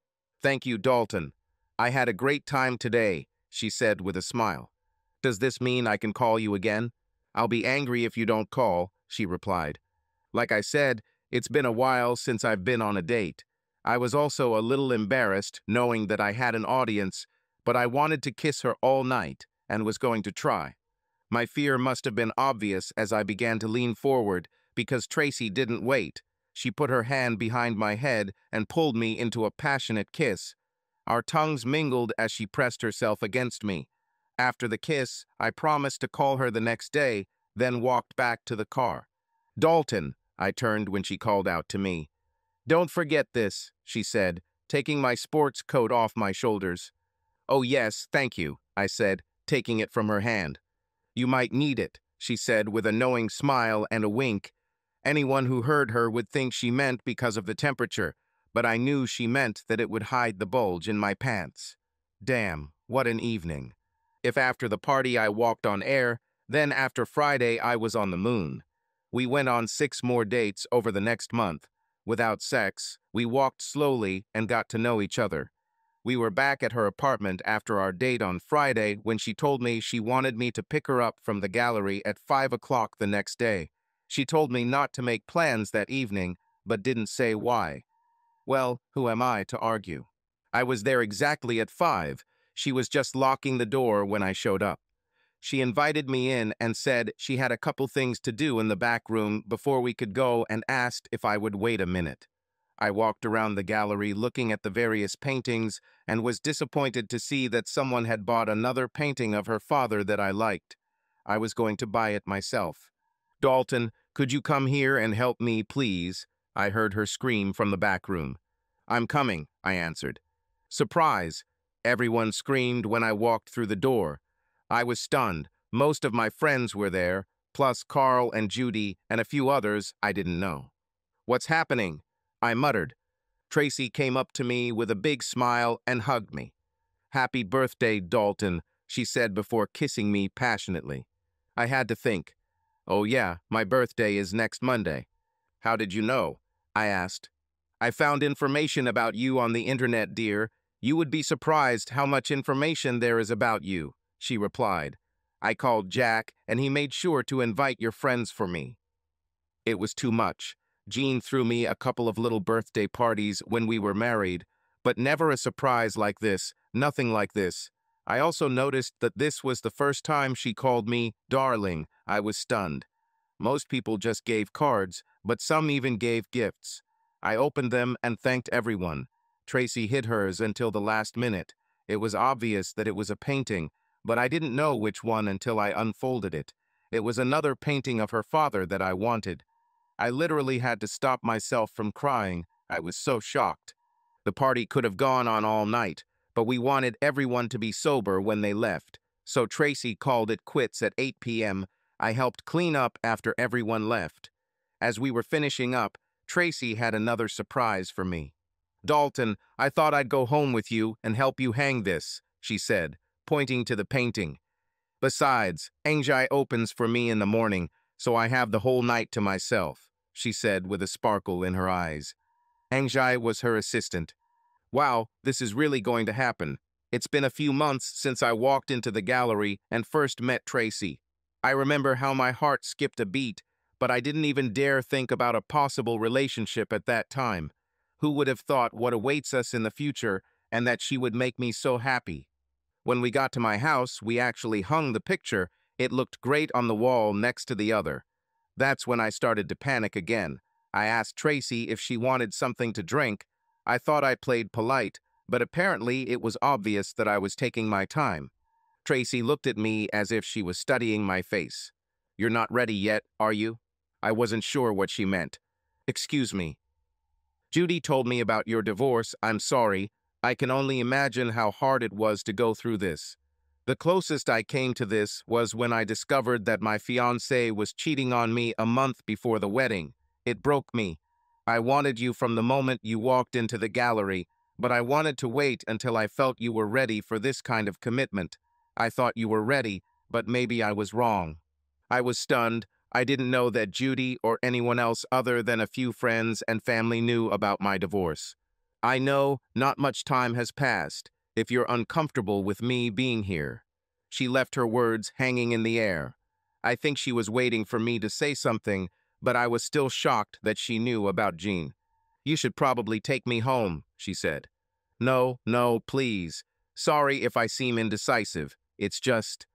Thank you, Dalton. I had a great time today, she said with a smile. Does this mean I can call you again? I'll be angry if you don't call, she replied. Like I said, it's been a while since I've been on a date. I was also a little embarrassed knowing that I had an audience, but I wanted to kiss her all night and was going to try. My fear must have been obvious as I began to lean forward because Tracy didn't wait. She put her hand behind my head and pulled me into a passionate kiss. Our tongues mingled as she pressed herself against me. After the kiss, I promised to call her the next day, then walked back to the car. Dalton, I turned when she called out to me. Don't forget this, she said, taking my sports coat off my shoulders. Oh yes, thank you, I said, taking it from her hand. You might need it, she said with a knowing smile and a wink. Anyone who heard her would think she meant because of the temperature, but I knew she meant that it would hide the bulge in my pants. Damn, what an evening. If after the party I walked on air, then after Friday I was on the moon. We went on six more dates over the next month. Without sex, we walked slowly and got to know each other. We were back at her apartment after our date on Friday when she told me she wanted me to pick her up from the gallery at 5 o'clock the next day. She told me not to make plans that evening, but didn't say why. Well, who am I to argue? I was there exactly at 5. She was just locking the door when I showed up. She invited me in and said she had a couple things to do in the back room before we could go and asked if I would wait a minute. I walked around the gallery looking at the various paintings and was disappointed to see that someone had bought another painting of her father that I liked. I was going to buy it myself. Dalton, could you come here and help me, please? I heard her scream from the back room. I'm coming, I answered. Surprise! Everyone screamed when I walked through the door. I was stunned. Most of my friends were there, plus Carl and Judy and a few others I didn't know. What's happening? I muttered. Tracy came up to me with a big smile and hugged me. Happy birthday, Dalton, she said before kissing me passionately. I had to think. Oh yeah, my birthday is next Monday. How did you know? I asked. I found information about you on the internet, dear. You would be surprised how much information there is about you, she replied. I called Jack, and he made sure to invite your friends for me. It was too much. Jean threw me a couple of little birthday parties when we were married, but never a surprise like this, nothing like this. I also noticed that this was the first time she called me darling. I was stunned. Most people just gave cards, but some even gave gifts. I opened them and thanked everyone. Tracy hid hers until the last minute. It was obvious that it was a painting, but I didn't know which one until I unfolded it. It was another painting of her father that I wanted. I literally had to stop myself from crying. I was so shocked. The party could have gone on all night, but we wanted everyone to be sober when they left. So Tracy called it quits at 8 p.m. I helped clean up after everyone left. As we were finishing up, Tracy had another surprise for me. Dalton, I thought I'd go home with you and help you hang this, she said, pointing to the painting. Besides, Angie opens for me in the morning, so I have the whole night to myself, she said with a sparkle in her eyes. Angie was her assistant. Wow, this is really going to happen. It's been a few months since I walked into the gallery and first met Tracy. I remember how my heart skipped a beat, but I didn't even dare think about a possible relationship at that time. Who would have thought what awaits us in the future and that she would make me so happy? When we got to my house, we actually hung the picture. It looked great on the wall next to the other. That's when I started to panic again. I asked Tracy if she wanted something to drink. I thought I played polite, but apparently it was obvious that I was taking my time. Tracy looked at me as if she was studying my face. You're not ready yet, are you? I wasn't sure what she meant. Excuse me. Judy told me about your divorce. I'm sorry. I can only imagine how hard it was to go through this. The closest I came to this was when I discovered that my fiancé was cheating on me a month before the wedding. It broke me. I wanted you from the moment you walked into the gallery, but I wanted to wait until I felt you were ready for this kind of commitment. I thought you were ready, but maybe I was wrong. I was stunned. I didn't know that Judy or anyone else other than a few friends and family knew about my divorce. I know not much time has passed if you're uncomfortable with me being here. She left her words hanging in the air. I think she was waiting for me to say something, but I was still shocked that she knew about Jean. You should probably take me home, she said. No, no, please. Sorry if I seem indecisive. It's just,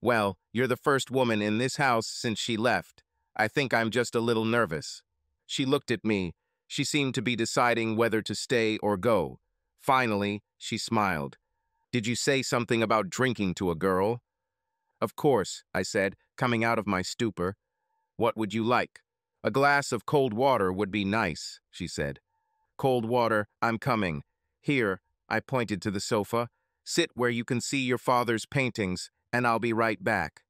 well, you're the first woman in this house since she left. I think I'm just a little nervous. She looked at me. She seemed to be deciding whether to stay or go. Finally, she smiled. Did you say something about drinking to a girl? Of course, I said, coming out of my stupor. What would you like? A glass of cold water would be nice, she said. Cold water, I'm coming. Here, I pointed to the sofa. Sit where you can see your father's paintings, and I'll be right back.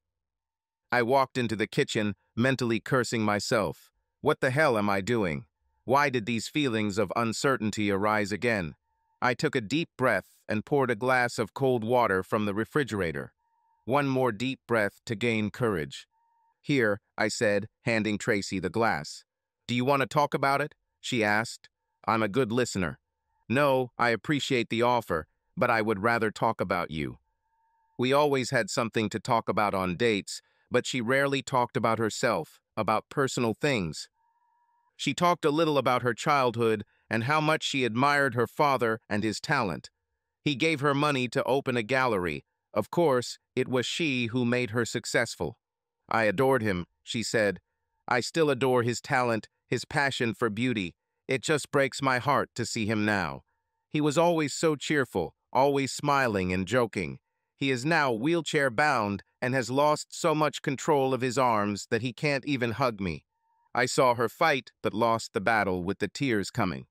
I walked into the kitchen, mentally cursing myself. What the hell am I doing? Why did these feelings of uncertainty arise again? I took a deep breath and poured a glass of cold water from the refrigerator. One more deep breath to gain courage. Here, I said, handing Tracy the glass. Do you want to talk about it? She asked. I'm a good listener. No, I appreciate the offer, but I would rather talk about you. We always had something to talk about on dates, but she rarely talked about herself, about personal things. She talked a little about her childhood and how much she admired her father and his talent. He gave her money to open a gallery. Of course, it was she who made her successful. I adored him, she said. I still adore his talent, his passion for beauty. It just breaks my heart to see him now. He was always so cheerful, always smiling and joking. He is now wheelchair-bound and has lost so much control of his arms that he can't even hug me. I saw her fight, but lost the battle with the tears coming.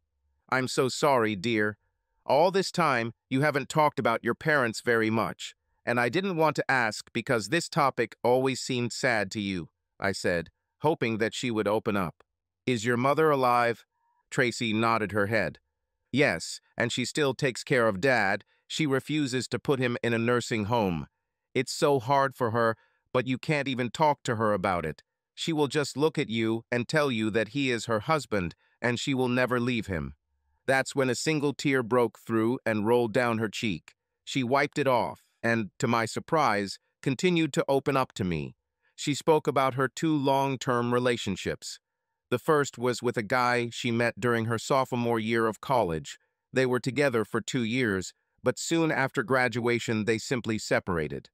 I'm so sorry, dear. All this time, you haven't talked about your parents very much, and I didn't want to ask because this topic always seemed sad to you, I said, hoping that she would open up. Is your mother alive? Tracy nodded her head. Yes, and she still takes care of Dad. She refuses to put him in a nursing home. It's so hard for her, but you can't even talk to her about it. She will just look at you and tell you that he is her husband, and she will never leave him. That's when a single tear broke through and rolled down her cheek. She wiped it off and, to my surprise, continued to open up to me. She spoke about her two long-term relationships. The first was with a guy she met during her sophomore year of college. They were together for two years, but soon after graduation they simply separated.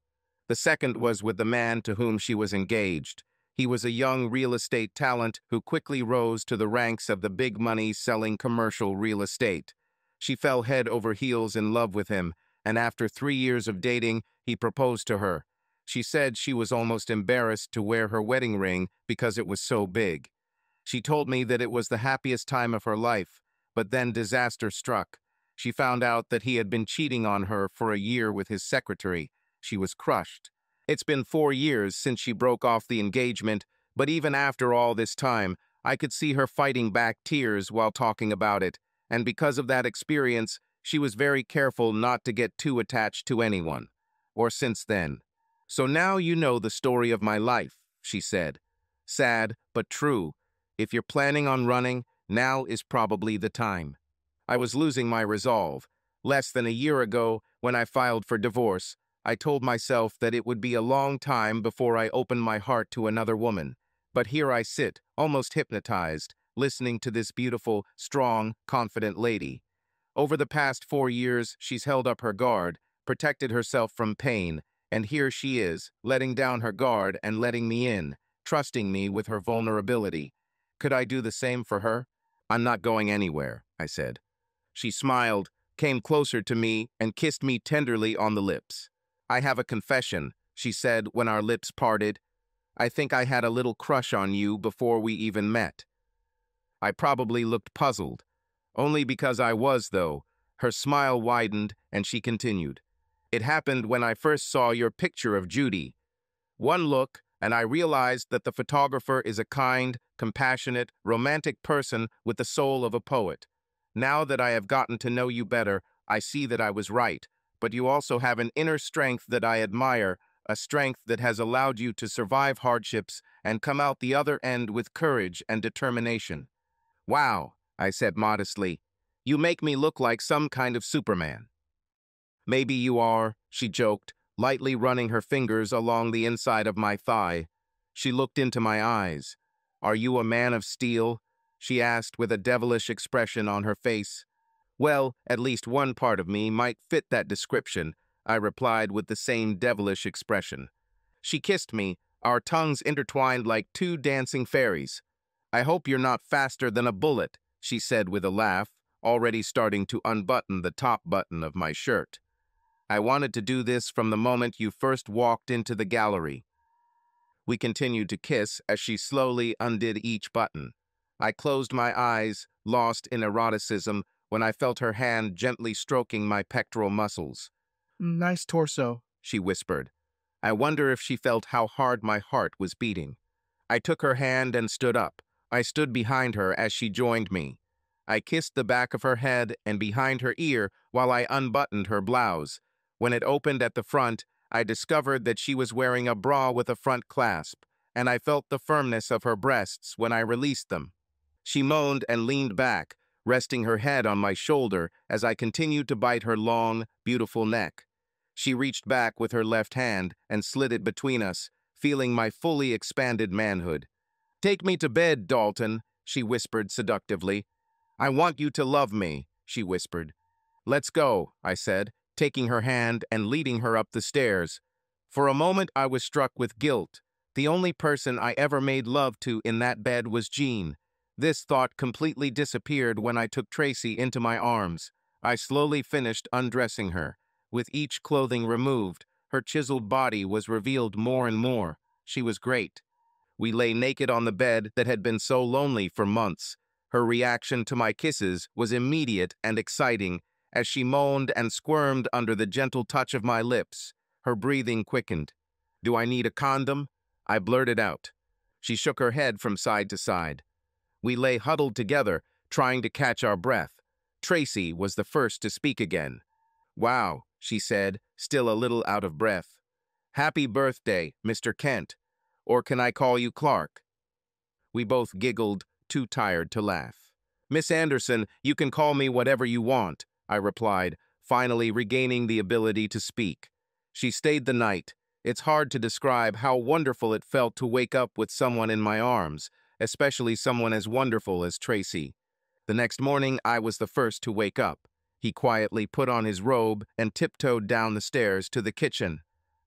The second was with the man to whom she was engaged. He was a young real estate talent who quickly rose to the ranks of the big money selling commercial real estate. She fell head over heels in love with him, and after three years of dating, he proposed to her. She said she was almost embarrassed to wear her wedding ring because it was so big. She told me that it was the happiest time of her life, but then disaster struck. She found out that he had been cheating on her for a year with his secretary. She was crushed. It's been four years since she broke off the engagement, but even after all this time, I could see her fighting back tears while talking about it, and because of that experience, she was very careful not to get too attached to anyone. Or since then. So now you know the story of my life, she said. Sad, but true. If you're planning on running, now is probably the time. I was losing my resolve. Less than a year ago, when I filed for divorce, I told myself that it would be a long time before I opened my heart to another woman. But here I sit, almost hypnotized, listening to this beautiful, strong, confident lady. Over the past four years, she's held up her guard, protected herself from pain, and here she is, letting down her guard and letting me in, trusting me with her vulnerability. Could I do the same for her? I'm not going anywhere, I said. She smiled, came closer to me, and kissed me tenderly on the lips. I have a confession, she said when our lips parted. I think I had a little crush on you before we even met. I probably looked puzzled. Only because I was, though. Her smile widened, and she continued. It happened when I first saw your picture of Judy. One look, and I realized that the photographer is a kind, compassionate, romantic person with the soul of a poet. Now that I have gotten to know you better, I see that I was right, but you also have an inner strength that I admire, a strength that has allowed you to survive hardships and come out the other end with courage and determination. Wow, I said modestly, you make me look like some kind of Superman. Maybe you are, she joked, lightly running her fingers along the inside of my thigh. She looked into my eyes. Are you a man of steel? She asked with a devilish expression on her face. Well, at least one part of me might fit that description, I replied with the same devilish expression. She kissed me, our tongues intertwined like two dancing fairies. I hope you're not faster than a bullet, she said with a laugh, already starting to unbutton the top button of my shirt. I wanted to do this from the moment you first walked into the gallery. We continued to kiss as she slowly undid each button. I closed my eyes, lost in eroticism, when I felt her hand gently stroking my pectoral muscles. Nice torso, she whispered. I wonder if she felt how hard my heart was beating. I took her hand and stood up. I stood behind her as she joined me. I kissed the back of her head and behind her ear while I unbuttoned her blouse. When it opened at the front, I discovered that she was wearing a bra with a front clasp, and I felt the firmness of her breasts when I released them. She moaned and leaned back, resting her head on my shoulder as I continued to bite her long, beautiful neck. She reached back with her left hand and slid it between us, feeling my fully expanded manhood. Take me to bed, Dalton, she whispered seductively. I want you to love me, she whispered. Let's go, I said, taking her hand and leading her up the stairs. For a moment I was struck with guilt. The only person I ever made love to in that bed was Jean, this thought completely disappeared when I took Tracy into my arms. I slowly finished undressing her. With each clothing removed, her chiseled body was revealed more and more. She was great. We lay naked on the bed that had been so lonely for months. Her reaction to my kisses was immediate and exciting as she moaned and squirmed under the gentle touch of my lips. Her breathing quickened. Do I need a condom? I blurted out. She shook her head from side to side. We lay huddled together, trying to catch our breath. Tracy was the first to speak again. Wow, she said, still a little out of breath. Happy birthday, Mr. Kent. Or can I call you Clark? We both giggled, too tired to laugh. Miss Anderson, you can call me whatever you want, I replied, finally regaining the ability to speak. She stayed the night. It's hard to describe how wonderful it felt to wake up with someone in my arms, especially someone as wonderful as Tracy. The next morning, I was the first to wake up. He quietly put on his robe and tiptoed down the stairs to the kitchen.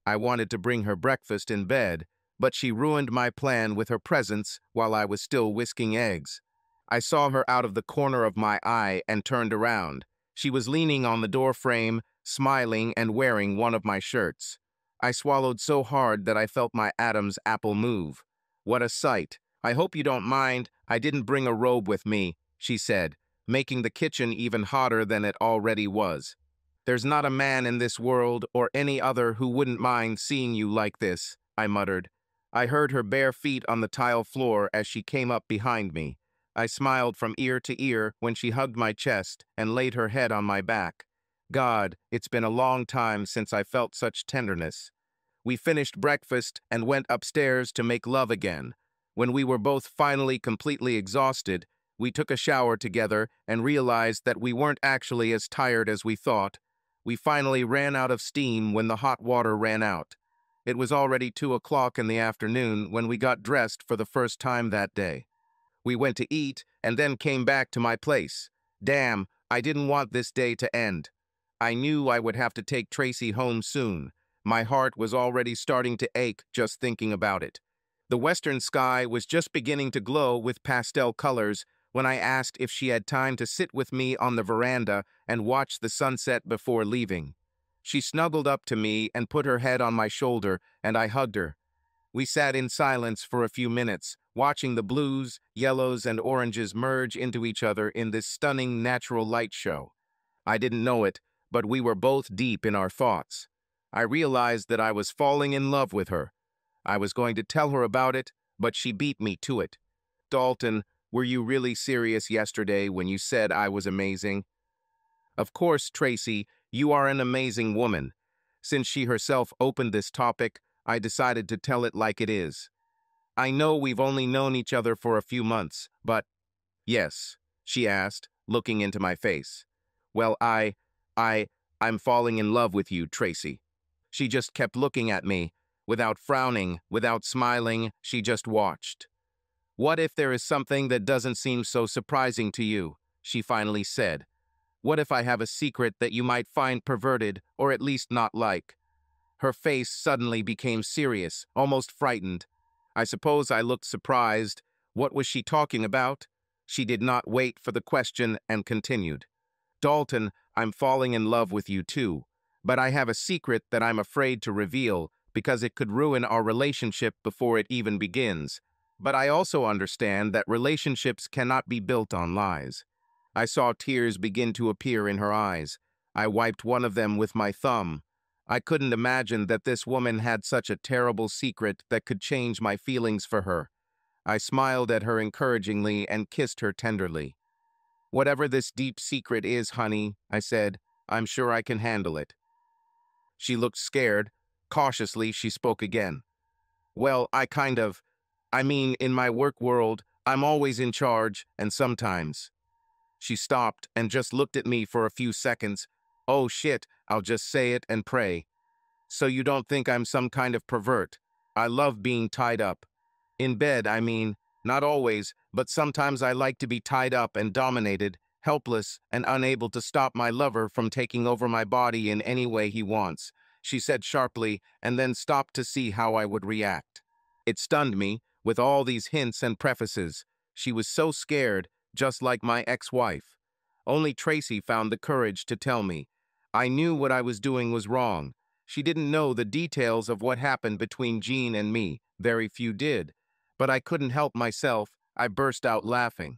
I wanted to bring her breakfast in bed, but she ruined my plan with her presence while I was still whisking eggs. I saw her out of the corner of my eye and turned around. She was leaning on the door frame, smiling and wearing one of my shirts. I swallowed so hard that I felt my Adam's apple move. What a sight! I hope you don't mind. I didn't bring a robe with me, she said, making the kitchen even hotter than it already was. There's not a man in this world or any other who wouldn't mind seeing you like this, I muttered. I heard her bare feet on the tile floor as she came up behind me. I smiled from ear to ear when she hugged my chest and laid her head on my back. God, it's been a long time since I felt such tenderness. We finished breakfast and went upstairs to make love again. When we were both finally completely exhausted, we took a shower together and realized that we weren't actually as tired as we thought. We finally ran out of steam when the hot water ran out. It was already two o'clock in the afternoon when we got dressed for the first time that day. We went to eat and then came back to my place. Damn, I didn't want this day to end. I knew I would have to take Tracy home soon. My heart was already starting to ache just thinking about it. The western sky was just beginning to glow with pastel colors when I asked if she had time to sit with me on the veranda and watch the sunset before leaving. She snuggled up to me and put her head on my shoulder, and I hugged her. We sat in silence for a few minutes, watching the blues, yellows, and oranges merge into each other in this stunning natural light show. I didn't know it, but we were both deep in our thoughts. I realized that I was falling in love with her. I was going to tell her about it, but she beat me to it. Dalton, were you really serious yesterday when you said I was amazing? Of course, Tracy, you are an amazing woman. Since she herself opened this topic, I decided to tell it like it is. I know we've only known each other for a few months, but... Yes, she asked, looking into my face. Well, I... I... I'm falling in love with you, Tracy. She just kept looking at me. Without frowning, without smiling, she just watched. What if there is something that doesn't seem so surprising to you? She finally said. What if I have a secret that you might find perverted, or at least not like? Her face suddenly became serious, almost frightened. I suppose I looked surprised. What was she talking about? She did not wait for the question and continued. Dalton, I'm falling in love with you too. But I have a secret that I'm afraid to reveal because it could ruin our relationship before it even begins. But I also understand that relationships cannot be built on lies. I saw tears begin to appear in her eyes. I wiped one of them with my thumb. I couldn't imagine that this woman had such a terrible secret that could change my feelings for her. I smiled at her encouragingly and kissed her tenderly. Whatever this deep secret is, honey, I said, I'm sure I can handle it. She looked scared. Cautiously, she spoke again. Well, I kind of... I mean, in my work world, I'm always in charge, and sometimes... She stopped and just looked at me for a few seconds. Oh shit, I'll just say it and pray. So you don't think I'm some kind of pervert. I love being tied up. In bed, I mean, not always, but sometimes I like to be tied up and dominated, helpless and unable to stop my lover from taking over my body in any way he wants, she said sharply, and then stopped to see how I would react. It stunned me, with all these hints and prefaces. She was so scared, just like my ex-wife. Only Tracy found the courage to tell me. I knew what I was doing was wrong. She didn't know the details of what happened between Jean and me. Very few did. But I couldn't help myself. I burst out laughing.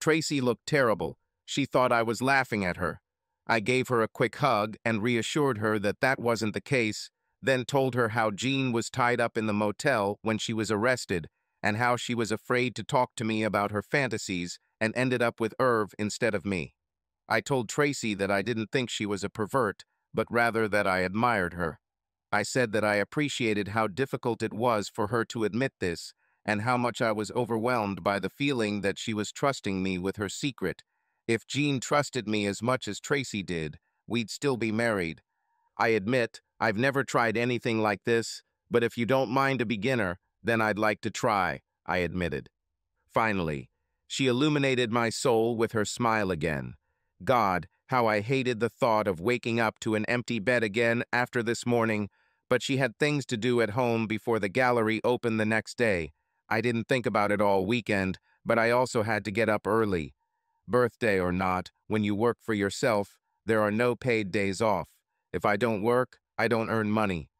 Tracy looked terrible, she thought I was laughing at her. I gave her a quick hug and reassured her that that wasn't the case, then told her how Jean was tied up in the motel when she was arrested and how she was afraid to talk to me about her fantasies and ended up with Irv instead of me. I told Tracy that I didn't think she was a pervert, but rather that I admired her. I said that I appreciated how difficult it was for her to admit this and how much I was overwhelmed by the feeling that she was trusting me with her secret if Jean trusted me as much as Tracy did, we'd still be married. I admit, I've never tried anything like this, but if you don't mind a beginner, then I'd like to try, I admitted. Finally, she illuminated my soul with her smile again. God, how I hated the thought of waking up to an empty bed again after this morning, but she had things to do at home before the gallery opened the next day. I didn't think about it all weekend, but I also had to get up early. Birthday or not, when you work for yourself, there are no paid days off. If I don't work, I don't earn money.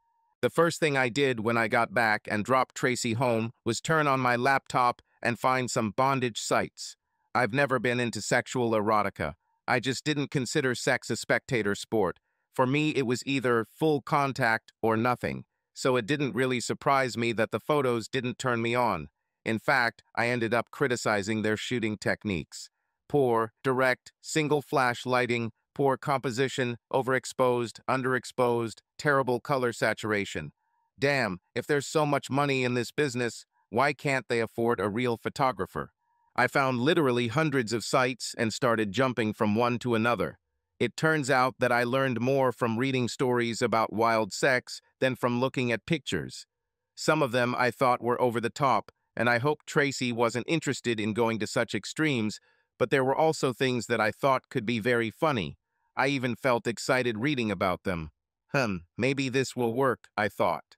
The first thing I did when I got back and dropped Tracy home was turn on my laptop and find some bondage sites. I've never been into sexual erotica. I just didn't consider sex a spectator sport. For me, it was either full contact or nothing, so it didn't really surprise me that the photos didn't turn me on. In fact, I ended up criticizing their shooting techniques. Poor, direct, single flash lighting, poor composition, overexposed, underexposed, terrible color saturation. Damn, if there's so much money in this business, why can't they afford a real photographer? I found literally hundreds of sites and started jumping from one to another. It turns out that I learned more from reading stories about wild sex than from looking at pictures. Some of them I thought were over the top, and I hoped Tracy wasn't interested in going to such extremes, but there were also things that I thought could be very funny. I even felt excited reading about them. Hmm, maybe this will work, I thought.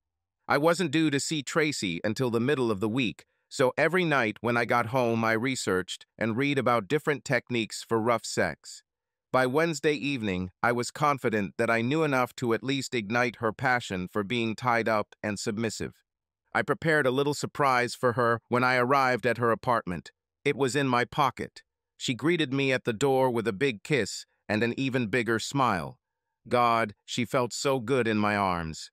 I wasn't due to see Tracy until the middle of the week, so every night when I got home I researched and read about different techniques for rough sex. By Wednesday evening, I was confident that I knew enough to at least ignite her passion for being tied up and submissive. I prepared a little surprise for her when I arrived at her apartment. It was in my pocket. She greeted me at the door with a big kiss and an even bigger smile. God, she felt so good in my arms.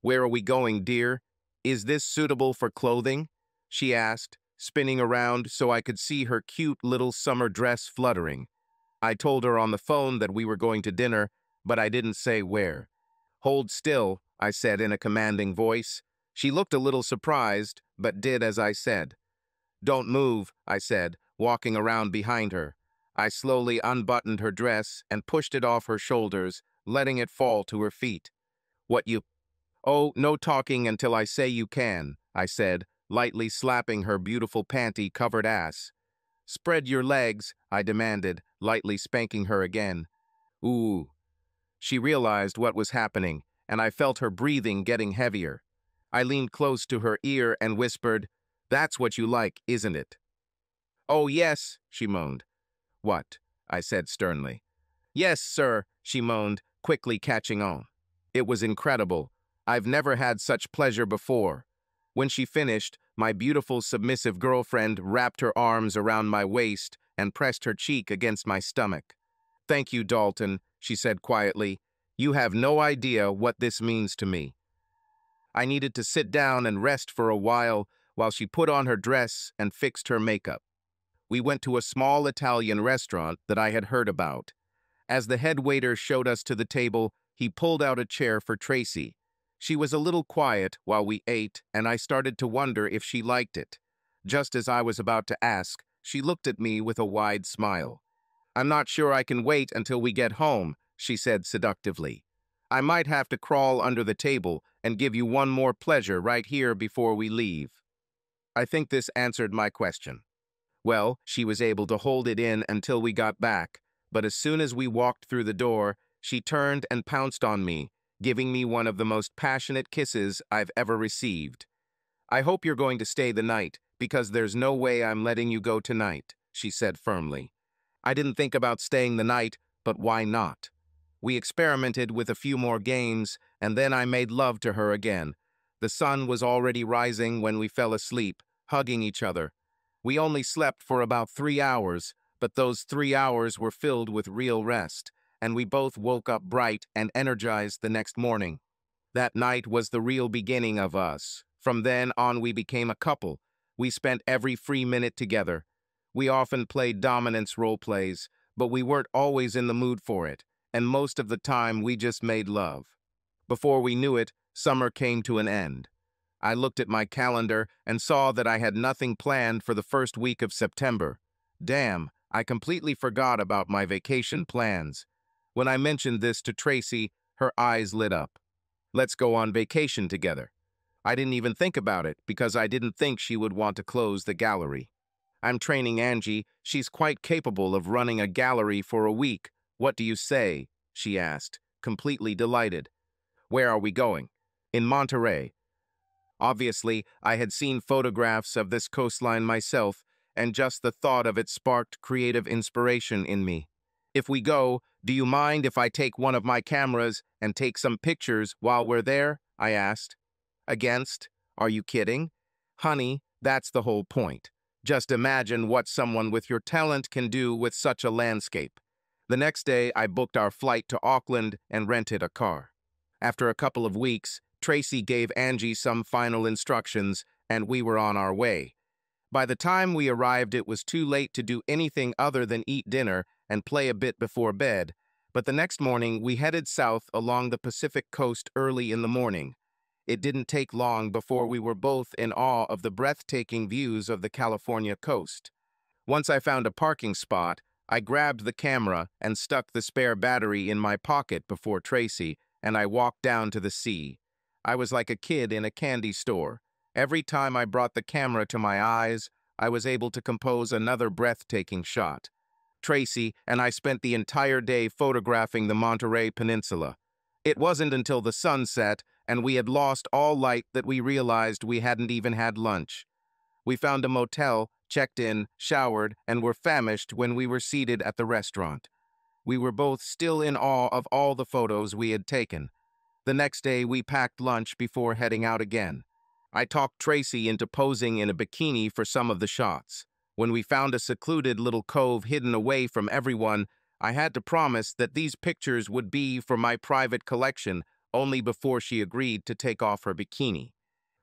Where are we going, dear? Is this suitable for clothing? She asked, spinning around so I could see her cute little summer dress fluttering. I told her on the phone that we were going to dinner, but I didn't say where. Hold still, I said in a commanding voice. She looked a little surprised, but did as I said. Don't move, I said, walking around behind her. I slowly unbuttoned her dress and pushed it off her shoulders, letting it fall to her feet. What you... Oh, no talking until I say you can, I said, lightly slapping her beautiful panty-covered ass. Spread your legs, I demanded, lightly spanking her again. Ooh. She realized what was happening, and I felt her breathing getting heavier. I leaned close to her ear and whispered, That's what you like, isn't it? Oh, yes, she moaned. What? I said sternly. Yes, sir, she moaned, quickly catching on. It was incredible. I've never had such pleasure before. When she finished, my beautiful submissive girlfriend wrapped her arms around my waist and pressed her cheek against my stomach. Thank you, Dalton, she said quietly. You have no idea what this means to me. I needed to sit down and rest for a while while she put on her dress and fixed her makeup. We went to a small Italian restaurant that I had heard about. As the head waiter showed us to the table, he pulled out a chair for Tracy. She was a little quiet while we ate, and I started to wonder if she liked it. Just as I was about to ask, she looked at me with a wide smile. I'm not sure I can wait until we get home, she said seductively. I might have to crawl under the table and give you one more pleasure right here before we leave. I think this answered my question. Well, she was able to hold it in until we got back, but as soon as we walked through the door, she turned and pounced on me, giving me one of the most passionate kisses I've ever received. I hope you're going to stay the night, because there's no way I'm letting you go tonight, she said firmly. I didn't think about staying the night, but why not? We experimented with a few more games, and then I made love to her again. The sun was already rising when we fell asleep, hugging each other. We only slept for about three hours, but those three hours were filled with real rest and we both woke up bright and energized the next morning. That night was the real beginning of us. From then on, we became a couple. We spent every free minute together. We often played dominance role plays, but we weren't always in the mood for it, and most of the time we just made love. Before we knew it, summer came to an end. I looked at my calendar and saw that I had nothing planned for the first week of September. Damn, I completely forgot about my vacation plans. When I mentioned this to Tracy, her eyes lit up. Let's go on vacation together. I didn't even think about it because I didn't think she would want to close the gallery. I'm training Angie. She's quite capable of running a gallery for a week. What do you say? she asked, completely delighted. Where are we going? In Monterey. Obviously, I had seen photographs of this coastline myself, and just the thought of it sparked creative inspiration in me. If we go, do you mind if I take one of my cameras and take some pictures while we're there? I asked. Against? Are you kidding? Honey, that's the whole point. Just imagine what someone with your talent can do with such a landscape. The next day, I booked our flight to Oakland and rented a car. After a couple of weeks, Tracy gave Angie some final instructions, and we were on our way. By the time we arrived, it was too late to do anything other than eat dinner and play a bit before bed, but the next morning we headed south along the Pacific coast early in the morning. It didn't take long before we were both in awe of the breathtaking views of the California coast. Once I found a parking spot, I grabbed the camera and stuck the spare battery in my pocket before Tracy, and I walked down to the sea. I was like a kid in a candy store. Every time I brought the camera to my eyes, I was able to compose another breathtaking shot. Tracy and I spent the entire day photographing the Monterey Peninsula. It wasn't until the sun set and we had lost all light that we realized we hadn't even had lunch. We found a motel, checked in, showered, and were famished when we were seated at the restaurant. We were both still in awe of all the photos we had taken. The next day, we packed lunch before heading out again. I talked Tracy into posing in a bikini for some of the shots. When we found a secluded little cove hidden away from everyone, I had to promise that these pictures would be for my private collection only before she agreed to take off her bikini.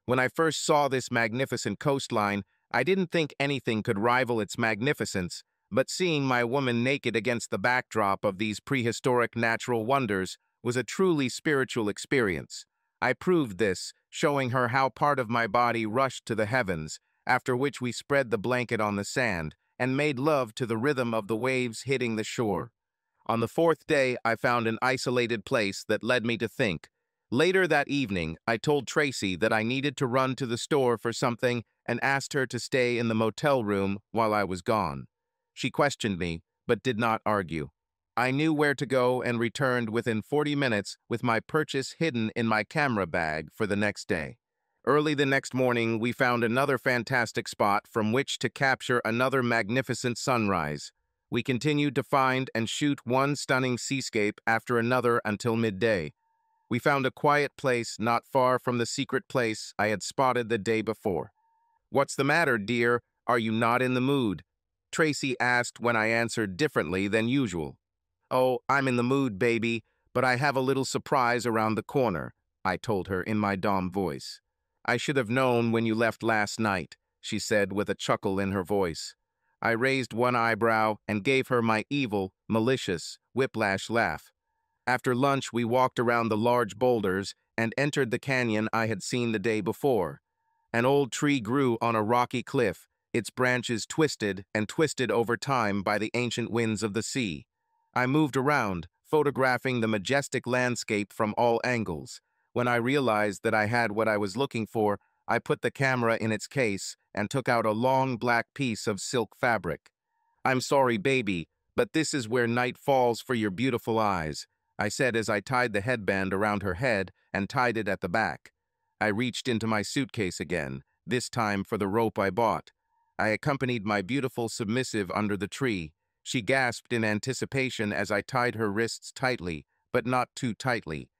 When I first saw this magnificent coastline, I didn't think anything could rival its magnificence, but seeing my woman naked against the backdrop of these prehistoric natural wonders was a truly spiritual experience. I proved this, showing her how part of my body rushed to the heavens, after which we spread the blanket on the sand and made love to the rhythm of the waves hitting the shore. On the fourth day, I found an isolated place that led me to think. Later that evening, I told Tracy that I needed to run to the store for something and asked her to stay in the motel room while I was gone. She questioned me, but did not argue. I knew where to go and returned within 40 minutes with my purchase hidden in my camera bag for the next day. Early the next morning, we found another fantastic spot from which to capture another magnificent sunrise. We continued to find and shoot one stunning seascape after another until midday. We found a quiet place not far from the secret place I had spotted the day before. What's the matter, dear? Are you not in the mood? Tracy asked when I answered differently than usual. Oh, I'm in the mood, baby, but I have a little surprise around the corner, I told her in my Dom voice. I should have known when you left last night, she said with a chuckle in her voice. I raised one eyebrow and gave her my evil, malicious, whiplash laugh. After lunch, we walked around the large boulders and entered the canyon I had seen the day before. An old tree grew on a rocky cliff, its branches twisted and twisted over time by the ancient winds of the sea. I moved around, photographing the majestic landscape from all angles. When I realized that I had what I was looking for, I put the camera in its case and took out a long black piece of silk fabric. I'm sorry, baby, but this is where night falls for your beautiful eyes, I said as I tied the headband around her head and tied it at the back. I reached into my suitcase again, this time for the rope I bought. I accompanied my beautiful submissive under the tree. She gasped in anticipation as I tied her wrists tightly, but not too tightly.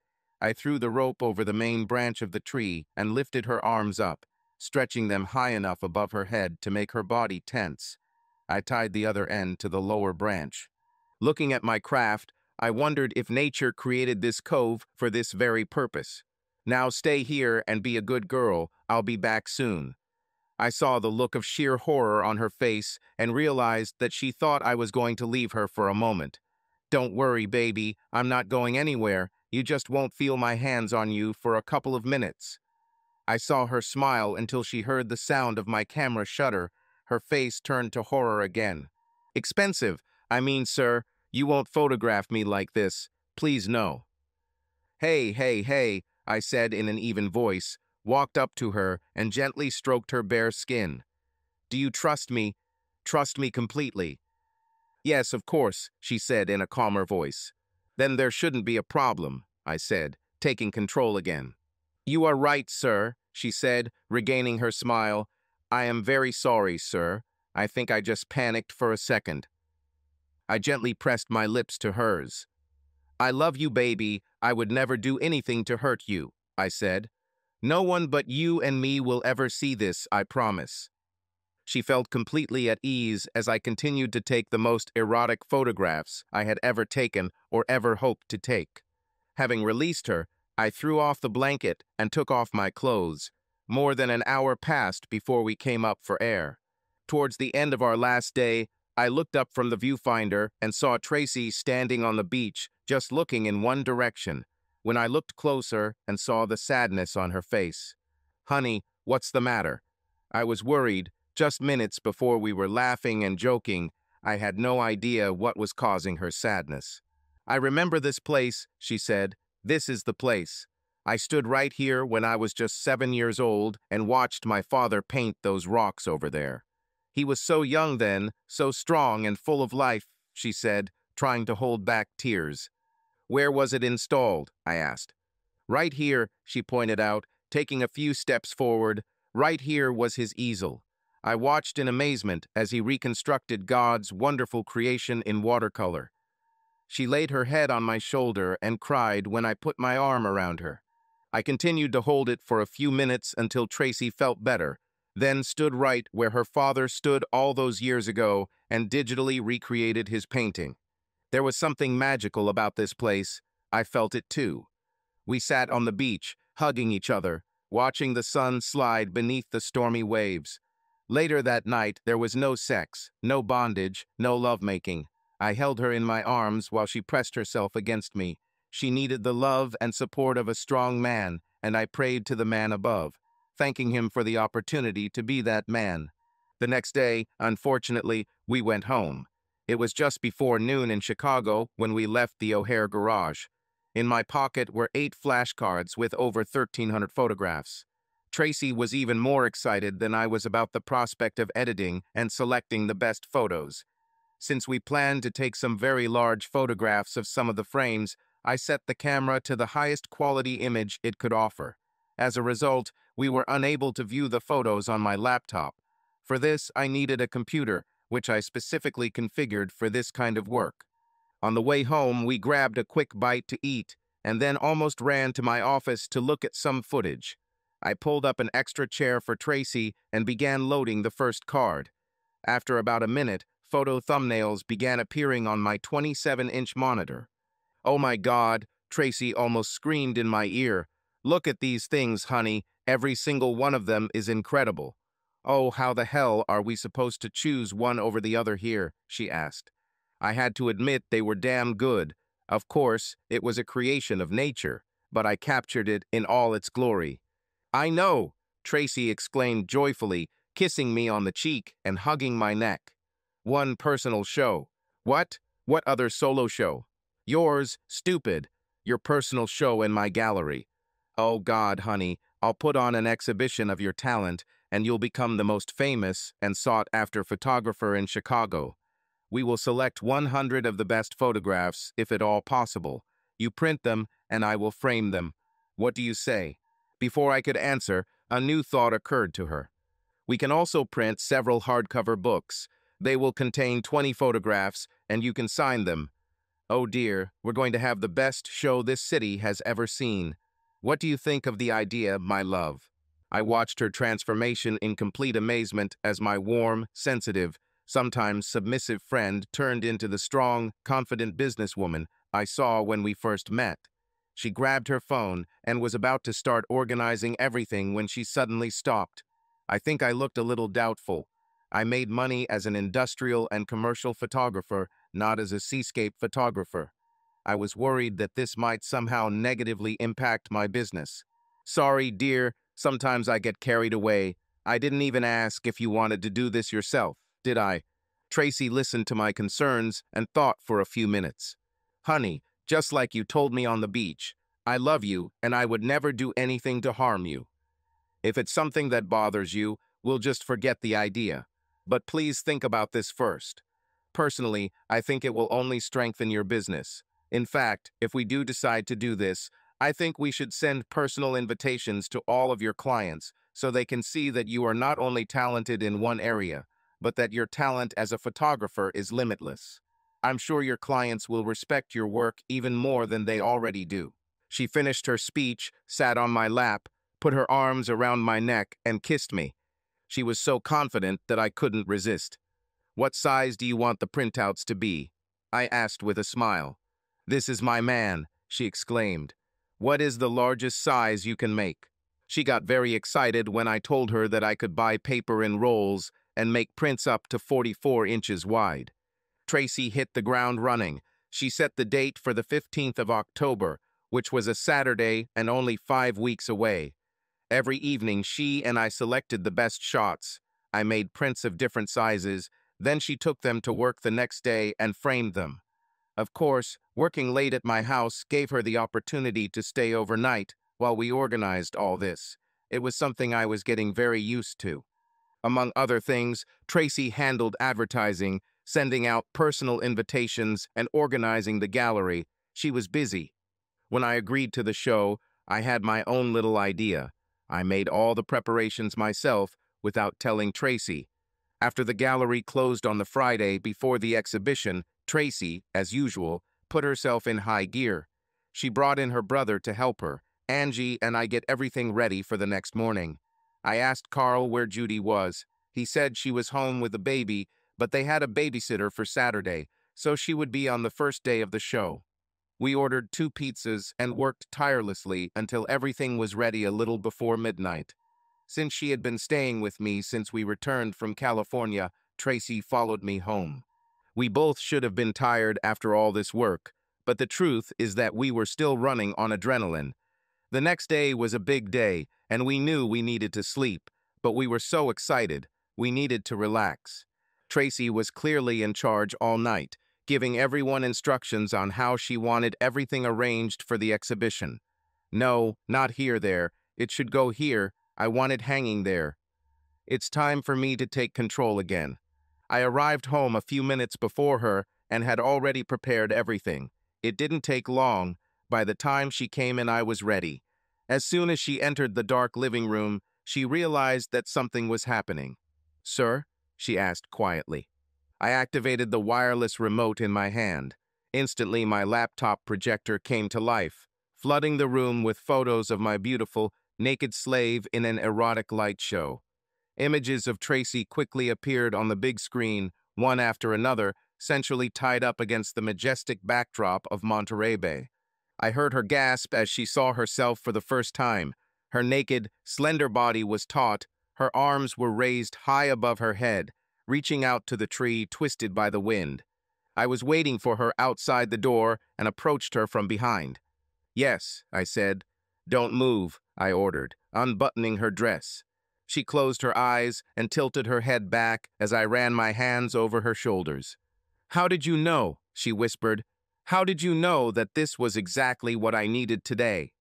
I threw the rope over the main branch of the tree and lifted her arms up, stretching them high enough above her head to make her body tense. I tied the other end to the lower branch. Looking at my craft, I wondered if nature created this cove for this very purpose. Now stay here and be a good girl. I'll be back soon. I saw the look of sheer horror on her face and realized that she thought I was going to leave her for a moment. Don't worry, baby. I'm not going anywhere. You just won't feel my hands on you for a couple of minutes. I saw her smile until she heard the sound of my camera shutter. Her face turned to horror again. Expensive. I mean, sir, you won't photograph me like this. Please no. Hey, hey, hey, I said in an even voice, walked up to her and gently stroked her bare skin. Do you trust me? Trust me completely. Yes, of course, she said in a calmer voice. Then there shouldn't be a problem, I said, taking control again. You are right, sir, she said, regaining her smile. I am very sorry, sir. I think I just panicked for a second. I gently pressed my lips to hers. I love you, baby. I would never do anything to hurt you, I said. No one but you and me will ever see this, I promise. She felt completely at ease as I continued to take the most erotic photographs I had ever taken or ever hoped to take. Having released her, I threw off the blanket and took off my clothes. More than an hour passed before we came up for air. Towards the end of our last day, I looked up from the viewfinder and saw Tracy standing on the beach, just looking in one direction, when I looked closer and saw the sadness on her face. Honey, what's the matter? I was worried, just minutes before we were laughing and joking, I had no idea what was causing her sadness. I remember this place, she said. This is the place. I stood right here when I was just seven years old and watched my father paint those rocks over there. He was so young then, so strong and full of life, she said, trying to hold back tears. Where was it installed? I asked. Right here, she pointed out, taking a few steps forward. Right here was his easel. I watched in amazement as he reconstructed God's wonderful creation in watercolor. She laid her head on my shoulder and cried when I put my arm around her. I continued to hold it for a few minutes until Tracy felt better, then stood right where her father stood all those years ago and digitally recreated his painting. There was something magical about this place. I felt it too. We sat on the beach, hugging each other, watching the sun slide beneath the stormy waves. Later that night, there was no sex, no bondage, no lovemaking. I held her in my arms while she pressed herself against me. She needed the love and support of a strong man, and I prayed to the man above, thanking him for the opportunity to be that man. The next day, unfortunately, we went home. It was just before noon in Chicago when we left the O'Hare garage. In my pocket were eight flashcards with over 1,300 photographs. Tracy was even more excited than I was about the prospect of editing and selecting the best photos. Since we planned to take some very large photographs of some of the frames, I set the camera to the highest quality image it could offer. As a result, we were unable to view the photos on my laptop. For this, I needed a computer, which I specifically configured for this kind of work. On the way home, we grabbed a quick bite to eat, and then almost ran to my office to look at some footage. I pulled up an extra chair for Tracy and began loading the first card. After about a minute, photo thumbnails began appearing on my 27-inch monitor. Oh my God, Tracy almost screamed in my ear. Look at these things, honey. Every single one of them is incredible. Oh, how the hell are we supposed to choose one over the other here? she asked. I had to admit they were damn good. Of course, it was a creation of nature, but I captured it in all its glory. I know, Tracy exclaimed joyfully, kissing me on the cheek and hugging my neck. One personal show. What? What other solo show? Yours, stupid. Your personal show in my gallery. Oh God, honey, I'll put on an exhibition of your talent and you'll become the most famous and sought-after photographer in Chicago. We will select 100 of the best photographs, if at all possible. You print them, and I will frame them. What do you say? Before I could answer, a new thought occurred to her. We can also print several hardcover books. They will contain 20 photographs, and you can sign them. Oh dear, we're going to have the best show this city has ever seen. What do you think of the idea, my love? I watched her transformation in complete amazement as my warm, sensitive, sometimes submissive friend turned into the strong, confident businesswoman I saw when we first met. She grabbed her phone and was about to start organizing everything when she suddenly stopped. I think I looked a little doubtful. I made money as an industrial and commercial photographer, not as a seascape photographer. I was worried that this might somehow negatively impact my business. Sorry, dear, sometimes I get carried away. I didn't even ask if you wanted to do this yourself, did I? Tracy listened to my concerns and thought for a few minutes. Honey, just like you told me on the beach. I love you, and I would never do anything to harm you. If it's something that bothers you, we'll just forget the idea. But please think about this first. Personally, I think it will only strengthen your business. In fact, if we do decide to do this, I think we should send personal invitations to all of your clients so they can see that you are not only talented in one area, but that your talent as a photographer is limitless. I'm sure your clients will respect your work even more than they already do. She finished her speech, sat on my lap, put her arms around my neck, and kissed me. She was so confident that I couldn't resist. What size do you want the printouts to be? I asked with a smile. This is my man, she exclaimed. What is the largest size you can make? She got very excited when I told her that I could buy paper in rolls and make prints up to 44 inches wide. Tracy hit the ground running. She set the date for the 15th of October, which was a Saturday and only five weeks away. Every evening, she and I selected the best shots. I made prints of different sizes, then she took them to work the next day and framed them. Of course, working late at my house gave her the opportunity to stay overnight while we organized all this. It was something I was getting very used to. Among other things, Tracy handled advertising, sending out personal invitations, and organizing the gallery. She was busy. When I agreed to the show, I had my own little idea. I made all the preparations myself without telling Tracy. After the gallery closed on the Friday before the exhibition, Tracy, as usual, put herself in high gear. She brought in her brother to help her. Angie and I get everything ready for the next morning. I asked Carl where Judy was. He said she was home with the baby, but they had a babysitter for Saturday, so she would be on the first day of the show. We ordered two pizzas and worked tirelessly until everything was ready a little before midnight. Since she had been staying with me since we returned from California, Tracy followed me home. We both should have been tired after all this work, but the truth is that we were still running on adrenaline. The next day was a big day, and we knew we needed to sleep, but we were so excited, we needed to relax. Tracy was clearly in charge all night, giving everyone instructions on how she wanted everything arranged for the exhibition. No, not here there. It should go here. I want it hanging there. It's time for me to take control again. I arrived home a few minutes before her and had already prepared everything. It didn't take long. By the time she came in, I was ready. As soon as she entered the dark living room, she realized that something was happening. Sir? she asked quietly. I activated the wireless remote in my hand. Instantly, my laptop projector came to life, flooding the room with photos of my beautiful, naked slave in an erotic light show. Images of Tracy quickly appeared on the big screen, one after another, centrally tied up against the majestic backdrop of Monterey Bay. I heard her gasp as she saw herself for the first time. Her naked, slender body was taut, her arms were raised high above her head, reaching out to the tree twisted by the wind. I was waiting for her outside the door and approached her from behind. Yes, I said. Don't move, I ordered, unbuttoning her dress. She closed her eyes and tilted her head back as I ran my hands over her shoulders. How did you know? she whispered. How did you know that this was exactly what I needed today?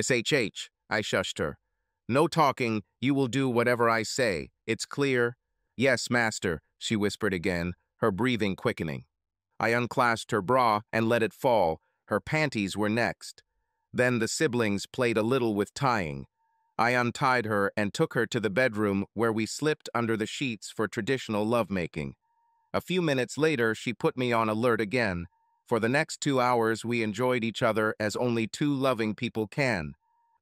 SHH, I shushed her. No talking, you will do whatever I say. It's clear, Yes, master, she whispered again, her breathing quickening. I unclasped her bra and let it fall. Her panties were next. Then the siblings played a little with tying. I untied her and took her to the bedroom where we slipped under the sheets for traditional lovemaking. A few minutes later, she put me on alert again. For the next two hours, we enjoyed each other as only two loving people can.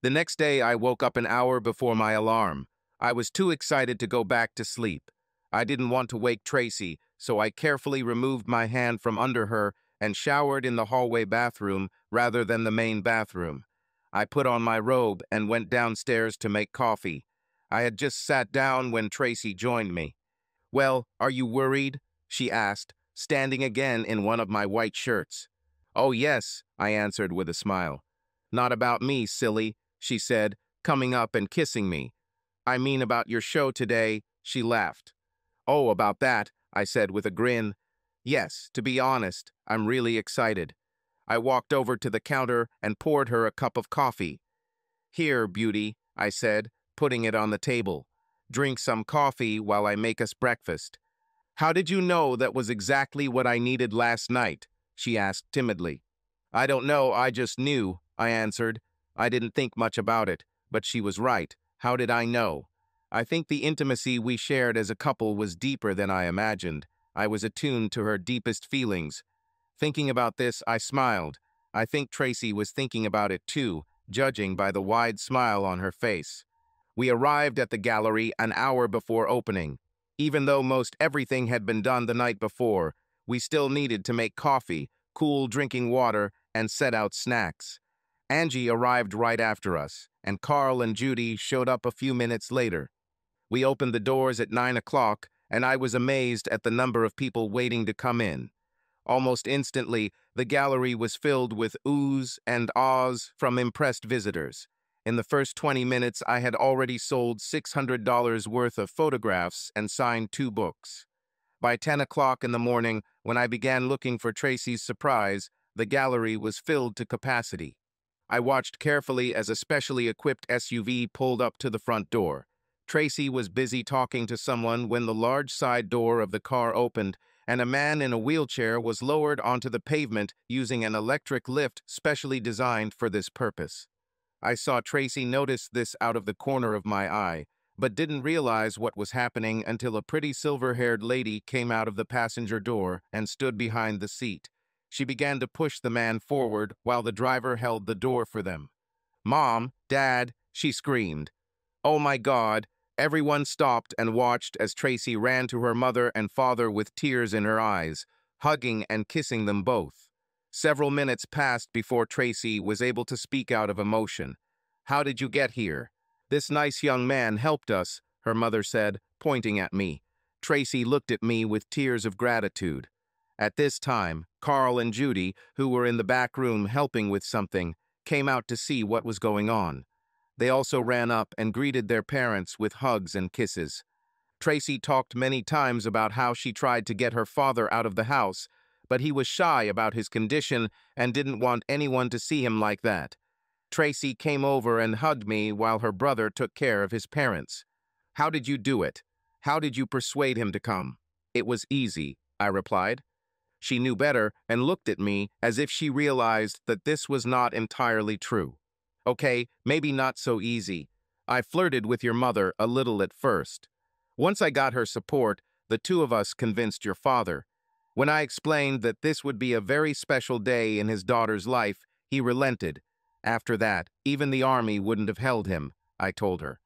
The next day, I woke up an hour before my alarm. I was too excited to go back to sleep. I didn't want to wake Tracy, so I carefully removed my hand from under her and showered in the hallway bathroom rather than the main bathroom. I put on my robe and went downstairs to make coffee. I had just sat down when Tracy joined me. Well, are you worried? she asked, standing again in one of my white shirts. Oh, yes, I answered with a smile. Not about me, silly, she said, coming up and kissing me. I mean about your show today, she laughed. Oh, about that, I said with a grin. Yes, to be honest, I'm really excited. I walked over to the counter and poured her a cup of coffee. Here, beauty, I said, putting it on the table. Drink some coffee while I make us breakfast. How did you know that was exactly what I needed last night? she asked timidly. I don't know, I just knew, I answered. I didn't think much about it, but she was right. How did I know? I think the intimacy we shared as a couple was deeper than I imagined. I was attuned to her deepest feelings. Thinking about this, I smiled. I think Tracy was thinking about it too, judging by the wide smile on her face. We arrived at the gallery an hour before opening. Even though most everything had been done the night before, we still needed to make coffee, cool drinking water, and set out snacks. Angie arrived right after us, and Carl and Judy showed up a few minutes later. We opened the doors at 9 o'clock, and I was amazed at the number of people waiting to come in. Almost instantly, the gallery was filled with oohs and ahs from impressed visitors. In the first 20 minutes, I had already sold $600 worth of photographs and signed two books. By 10 o'clock in the morning, when I began looking for Tracy's surprise, the gallery was filled to capacity. I watched carefully as a specially equipped SUV pulled up to the front door. Tracy was busy talking to someone when the large side door of the car opened and a man in a wheelchair was lowered onto the pavement using an electric lift specially designed for this purpose. I saw Tracy notice this out of the corner of my eye, but didn't realize what was happening until a pretty silver-haired lady came out of the passenger door and stood behind the seat. She began to push the man forward while the driver held the door for them. Mom, Dad, she screamed. Oh my God. Everyone stopped and watched as Tracy ran to her mother and father with tears in her eyes, hugging and kissing them both. Several minutes passed before Tracy was able to speak out of emotion. How did you get here? This nice young man helped us, her mother said, pointing at me. Tracy looked at me with tears of gratitude. At this time, Carl and Judy, who were in the back room helping with something, came out to see what was going on. They also ran up and greeted their parents with hugs and kisses. Tracy talked many times about how she tried to get her father out of the house, but he was shy about his condition and didn't want anyone to see him like that. Tracy came over and hugged me while her brother took care of his parents. How did you do it? How did you persuade him to come? It was easy, I replied. She knew better and looked at me as if she realized that this was not entirely true. Okay, maybe not so easy. I flirted with your mother a little at first. Once I got her support, the two of us convinced your father. When I explained that this would be a very special day in his daughter's life, he relented. After that, even the army wouldn't have held him, I told her.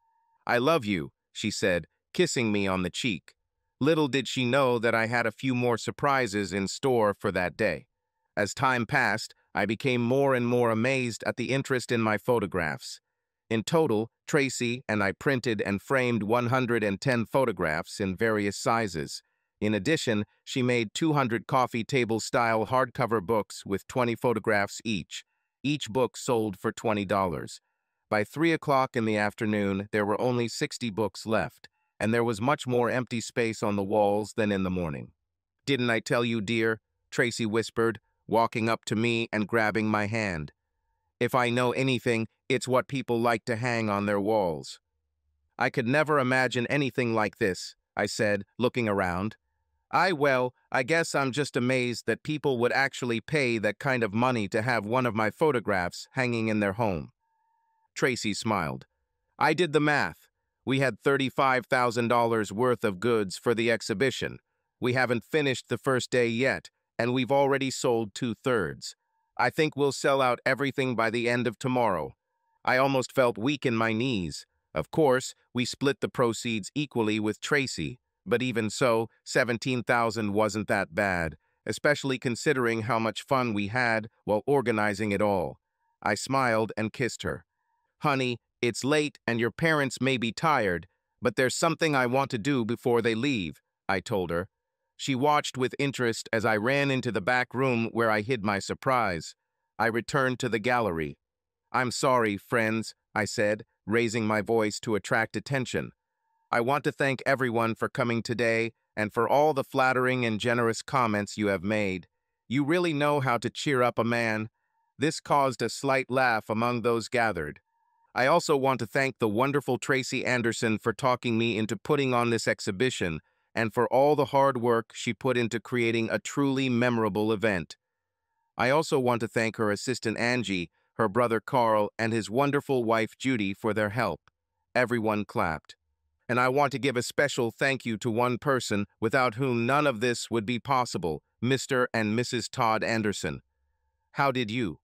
I love you, she said, kissing me on the cheek. Little did she know that I had a few more surprises in store for that day. As time passed, I became more and more amazed at the interest in my photographs. In total, Tracy and I printed and framed 110 photographs in various sizes. In addition, she made 200 coffee table-style hardcover books with 20 photographs each. Each book sold for $20. By 3 o'clock in the afternoon, there were only 60 books left and there was much more empty space on the walls than in the morning. Didn't I tell you, dear? Tracy whispered, walking up to me and grabbing my hand. If I know anything, it's what people like to hang on their walls. I could never imagine anything like this, I said, looking around. I, well, I guess I'm just amazed that people would actually pay that kind of money to have one of my photographs hanging in their home. Tracy smiled. I did the math. We had $35,000 worth of goods for the exhibition. We haven't finished the first day yet, and we've already sold two-thirds. I think we'll sell out everything by the end of tomorrow. I almost felt weak in my knees. Of course, we split the proceeds equally with Tracy, but even so, 17,000 wasn't that bad, especially considering how much fun we had while organizing it all. I smiled and kissed her. Honey, it's late and your parents may be tired, but there's something I want to do before they leave, I told her. She watched with interest as I ran into the back room where I hid my surprise. I returned to the gallery. I'm sorry, friends, I said, raising my voice to attract attention. I want to thank everyone for coming today and for all the flattering and generous comments you have made. You really know how to cheer up a man. This caused a slight laugh among those gathered. I also want to thank the wonderful Tracy Anderson for talking me into putting on this exhibition and for all the hard work she put into creating a truly memorable event. I also want to thank her assistant Angie, her brother Carl, and his wonderful wife Judy for their help. Everyone clapped. And I want to give a special thank you to one person without whom none of this would be possible, Mr. and Mrs. Todd Anderson. How did you?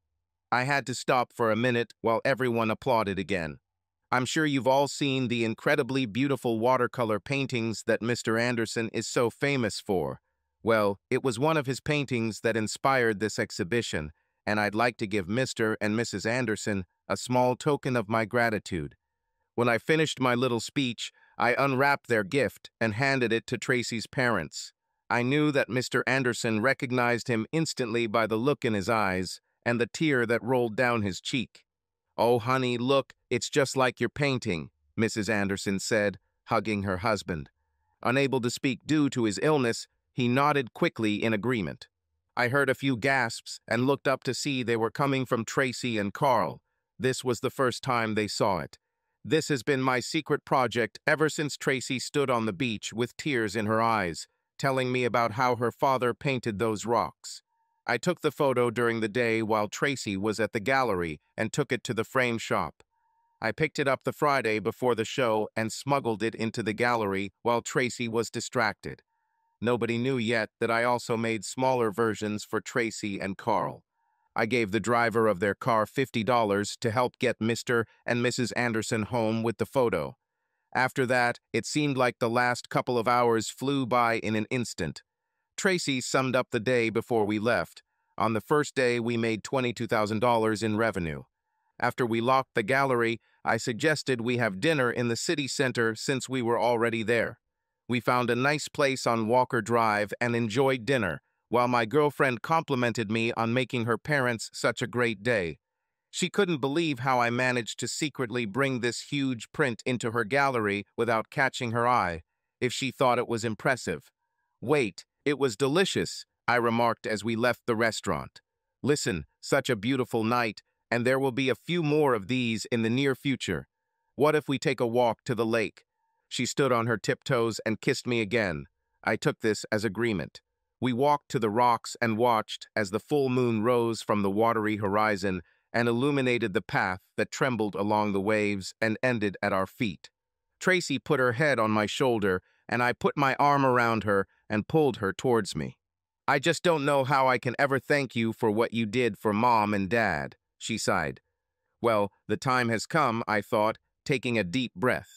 I had to stop for a minute while everyone applauded again. I'm sure you've all seen the incredibly beautiful watercolor paintings that Mr. Anderson is so famous for. Well, it was one of his paintings that inspired this exhibition, and I'd like to give Mr. and Mrs. Anderson a small token of my gratitude. When I finished my little speech, I unwrapped their gift and handed it to Tracy's parents. I knew that Mr. Anderson recognized him instantly by the look in his eyes and the tear that rolled down his cheek. Oh, honey, look, it's just like your painting, Mrs. Anderson said, hugging her husband. Unable to speak due to his illness, he nodded quickly in agreement. I heard a few gasps and looked up to see they were coming from Tracy and Carl. This was the first time they saw it. This has been my secret project ever since Tracy stood on the beach with tears in her eyes telling me about how her father painted those rocks. I took the photo during the day while Tracy was at the gallery and took it to the frame shop. I picked it up the Friday before the show and smuggled it into the gallery while Tracy was distracted. Nobody knew yet that I also made smaller versions for Tracy and Carl. I gave the driver of their car $50 to help get Mr. and Mrs. Anderson home with the photo. After that, it seemed like the last couple of hours flew by in an instant. Tracy summed up the day before we left. On the first day, we made $22,000 in revenue. After we locked the gallery, I suggested we have dinner in the city center since we were already there. We found a nice place on Walker Drive and enjoyed dinner, while my girlfriend complimented me on making her parents such a great day. She couldn't believe how I managed to secretly bring this huge print into her gallery without catching her eye, if she thought it was impressive. Wait, it was delicious, I remarked as we left the restaurant. Listen, such a beautiful night, and there will be a few more of these in the near future. What if we take a walk to the lake? She stood on her tiptoes and kissed me again. I took this as agreement. We walked to the rocks and watched as the full moon rose from the watery horizon and illuminated the path that trembled along the waves and ended at our feet. Tracy put her head on my shoulder, and I put my arm around her and pulled her towards me. I just don't know how I can ever thank you for what you did for Mom and Dad, she sighed. Well, the time has come, I thought, taking a deep breath.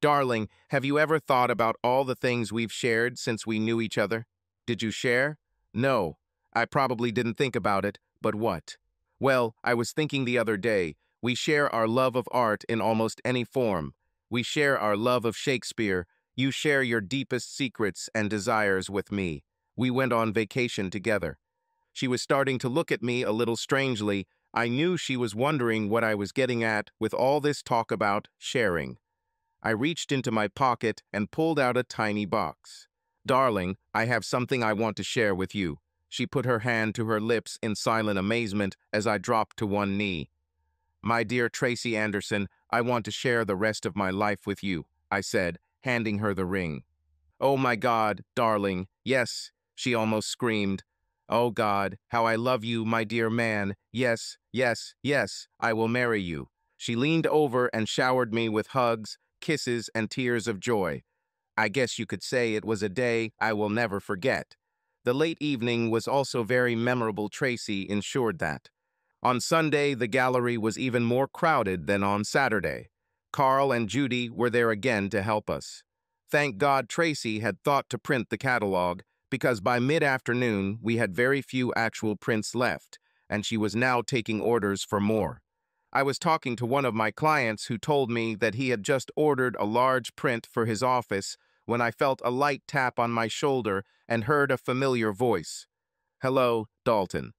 Darling, have you ever thought about all the things we've shared since we knew each other? Did you share? No, I probably didn't think about it, but what? Well, I was thinking the other day, we share our love of art in almost any form. We share our love of Shakespeare. You share your deepest secrets and desires with me. We went on vacation together. She was starting to look at me a little strangely. I knew she was wondering what I was getting at with all this talk about sharing. I reached into my pocket and pulled out a tiny box. Darling, I have something I want to share with you. She put her hand to her lips in silent amazement as I dropped to one knee. My dear Tracy Anderson, I want to share the rest of my life with you, I said, handing her the ring. Oh my God, darling, yes, she almost screamed. Oh God, how I love you, my dear man. Yes, yes, yes, I will marry you. She leaned over and showered me with hugs, kisses, and tears of joy. I guess you could say it was a day I will never forget. The late evening was also very memorable, Tracy ensured that. On Sunday, the gallery was even more crowded than on Saturday. Carl and Judy were there again to help us. Thank God Tracy had thought to print the catalog, because by mid-afternoon we had very few actual prints left, and she was now taking orders for more. I was talking to one of my clients who told me that he had just ordered a large print for his office when I felt a light tap on my shoulder and heard a familiar voice. Hello, Dalton.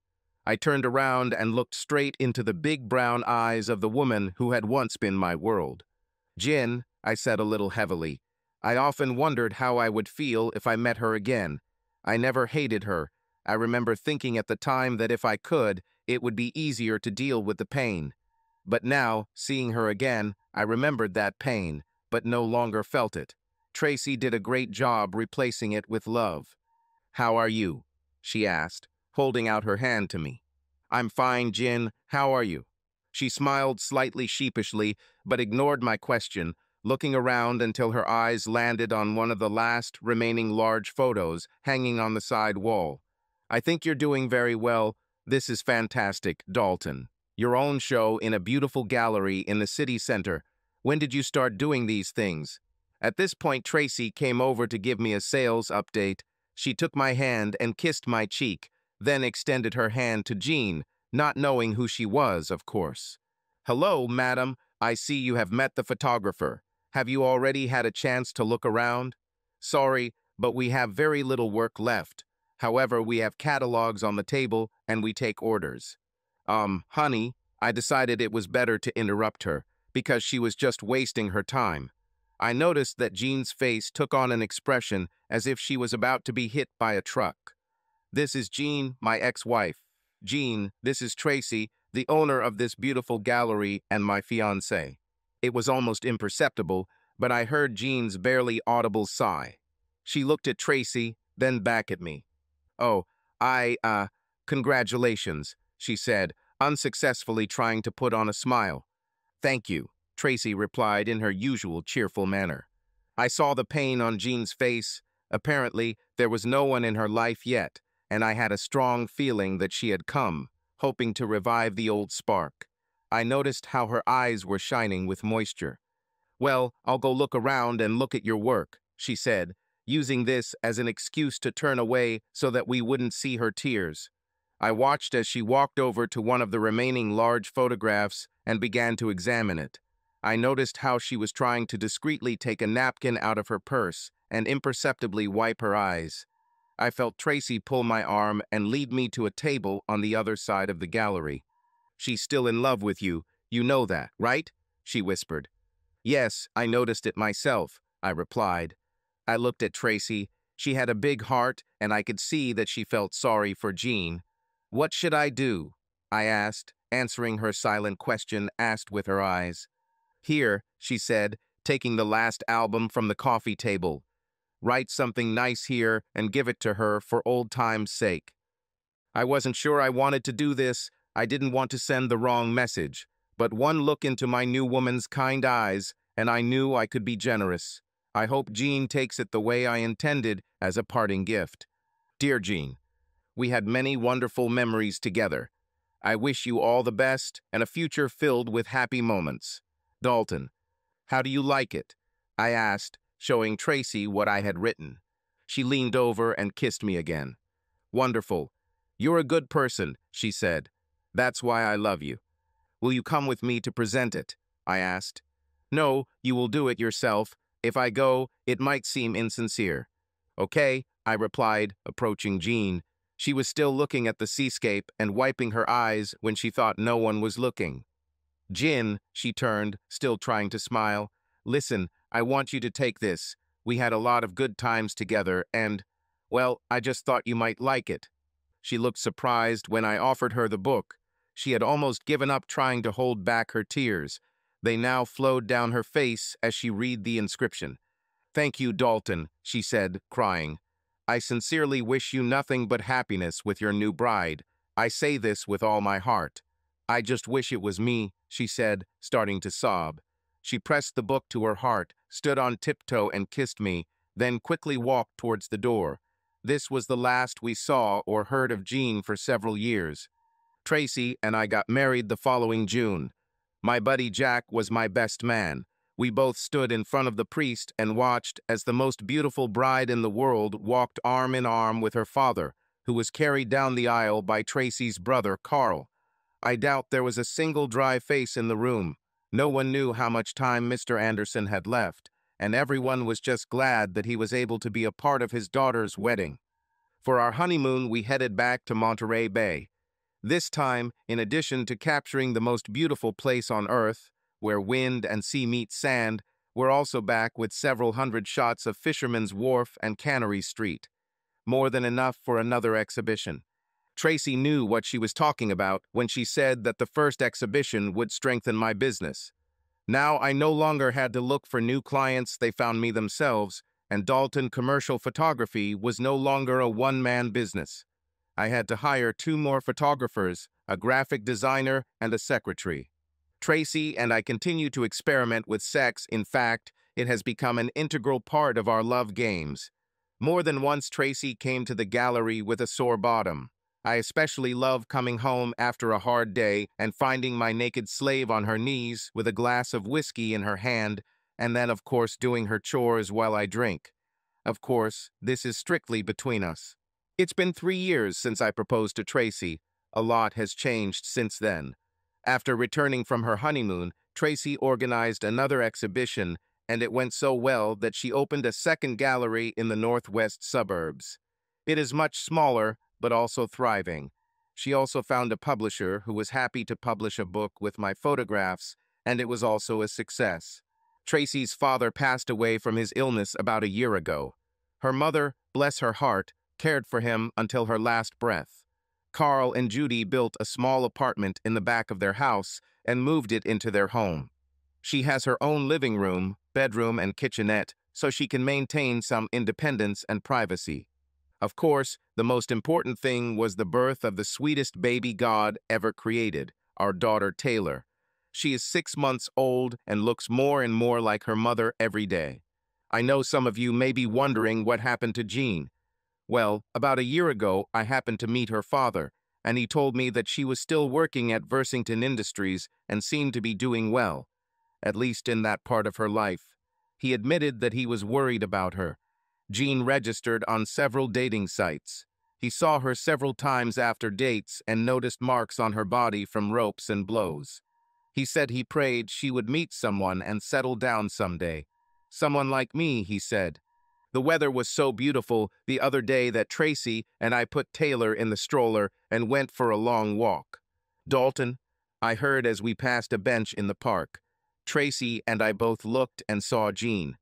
I turned around and looked straight into the big brown eyes of the woman who had once been my world. Jean, I said a little heavily. I often wondered how I would feel if I met her again. I never hated her. I remember thinking at the time that if I could, it would be easier to deal with the pain. But now, seeing her again, I remembered that pain, but no longer felt it. Tracy did a great job replacing it with love. How are you? she asked, holding out her hand to me. I'm fine, Jean. How are you? She smiled slightly sheepishly, but ignored my question, looking around until her eyes landed on one of the last remaining large photos hanging on the side wall. I think you're doing very well. This is fantastic, Dalton. Your own show in a beautiful gallery in the city center. When did you start doing these things? At this point, Tracy came over to give me a sales update. She took my hand and kissed my cheek, then extended her hand to Jean, not knowing who she was, of course. Hello, madam. I see you have met the photographer. Have you already had a chance to look around? Sorry, but we have very little work left. However, we have catalogs on the table and we take orders. Um, honey, I decided it was better to interrupt her because she was just wasting her time. I noticed that Jean's face took on an expression as if she was about to be hit by a truck. This is Jean, my ex-wife. Jean, this is Tracy, the owner of this beautiful gallery and my fiancé. It was almost imperceptible, but I heard Jean's barely audible sigh. She looked at Tracy, then back at me. Oh, I, uh, congratulations, she said, unsuccessfully trying to put on a smile. Thank you, Tracy replied in her usual cheerful manner. I saw the pain on Jean's face. Apparently, there was no one in her life yet, and I had a strong feeling that she had come, hoping to revive the old spark. I noticed how her eyes were shining with moisture. Well, I'll go look around and look at your work, she said, using this as an excuse to turn away so that we wouldn't see her tears. I watched as she walked over to one of the remaining large photographs and began to examine it. I noticed how she was trying to discreetly take a napkin out of her purse and imperceptibly wipe her eyes. I felt Tracy pull my arm and lead me to a table on the other side of the gallery. She's still in love with you, you know that, right? She whispered. Yes, I noticed it myself, I replied. I looked at Tracy. She had a big heart, and I could see that she felt sorry for Jean. What should I do? I asked, answering her silent question asked with her eyes. Here, she said, taking the last album from the coffee table. Write something nice here and give it to her for old time's sake. I wasn't sure I wanted to do this. I didn't want to send the wrong message. But one look into my new woman's kind eyes, and I knew I could be generous. I hope Jean takes it the way I intended as a parting gift. Dear Jean, we had many wonderful memories together. I wish you all the best and a future filled with happy moments. Dalton, how do you like it? I asked, showing Tracy what I had written. She leaned over and kissed me again. Wonderful. You're a good person, she said. That's why I love you. Will you come with me to present it? I asked. No, you will do it yourself. If I go, it might seem insincere. Okay, I replied, approaching Jean. She was still looking at the seascape and wiping her eyes when she thought no one was looking. Jean, she turned, still trying to smile. Listen, I want you to take this. We had a lot of good times together and, well, I just thought you might like it. She looked surprised when I offered her the book. She had almost given up trying to hold back her tears. They now flowed down her face as she read the inscription. Thank you, Dalton, she said, crying. I sincerely wish you nothing but happiness with your new bride. I say this with all my heart. I just wish it was me, she said, starting to sob. She pressed the book to her heart, stood on tiptoe and kissed me, then quickly walked towards the door. This was the last we saw or heard of Jean for several years. Tracy and I got married the following June. My buddy Jack was my best man. We both stood in front of the priest and watched as the most beautiful bride in the world walked arm in arm with her father, who was carried down the aisle by Tracy's brother, Carl. I doubt there was a single dry face in the room. No one knew how much time Mr. Anderson had left, and everyone was just glad that he was able to be a part of his daughter's wedding. For our honeymoon, we headed back to Monterey Bay. This time, in addition to capturing the most beautiful place on Earth, where wind and sea meet sand, we're also back with several hundred shots of Fisherman's Wharf and Cannery Street. More than enough for another exhibition. Tracy knew what she was talking about when she said that the first exhibition would strengthen my business. Now I no longer had to look for new clients, they found me themselves, and Dalton Commercial Photography was no longer a one-man business. I had to hire two more photographers, a graphic designer, and a secretary. Tracy and I continue to experiment with sex. In fact, it has become an integral part of our love games. More than once, Tracy came to the gallery with a sore bottom. I especially love coming home after a hard day and finding my naked slave on her knees with a glass of whiskey in her hand, and then, of course, doing her chores while I drink. Of course, this is strictly between us. It's been three years since I proposed to Tracy. A lot has changed since then. After returning from her honeymoon, Tracy organized another exhibition, and it went so well that she opened a second gallery in the northwest suburbs. It is much smaller, but also thriving. She also found a publisher who was happy to publish a book with my photographs, and it was also a success. Tracy's father passed away from his illness about a year ago. Her mother, bless her heart, cared for him until her last breath. Carl and Judy built a small apartment in the back of their house and moved it into their home. She has her own living room, bedroom, and kitchenette so she can maintain some independence and privacy. Of course, the most important thing was the birth of the sweetest baby God ever created, our daughter Taylor. She is six months old and looks more and more like her mother every day. I know some of you may be wondering what happened to Jean. Well, about a year ago, I happened to meet her father, and he told me that she was still working at Versington Industries and seemed to be doing well, at least in that part of her life. He admitted that he was worried about her, Jean registered on several dating sites. He saw her several times after dates and noticed marks on her body from ropes and blows. He said he prayed she would meet someone and settle down someday. Someone like me, he said. The weather was so beautiful the other day that Tracy and I put Taylor in the stroller and went for a long walk. Dalton, I heard as we passed a bench in the park. Tracy and I both looked and saw Jean.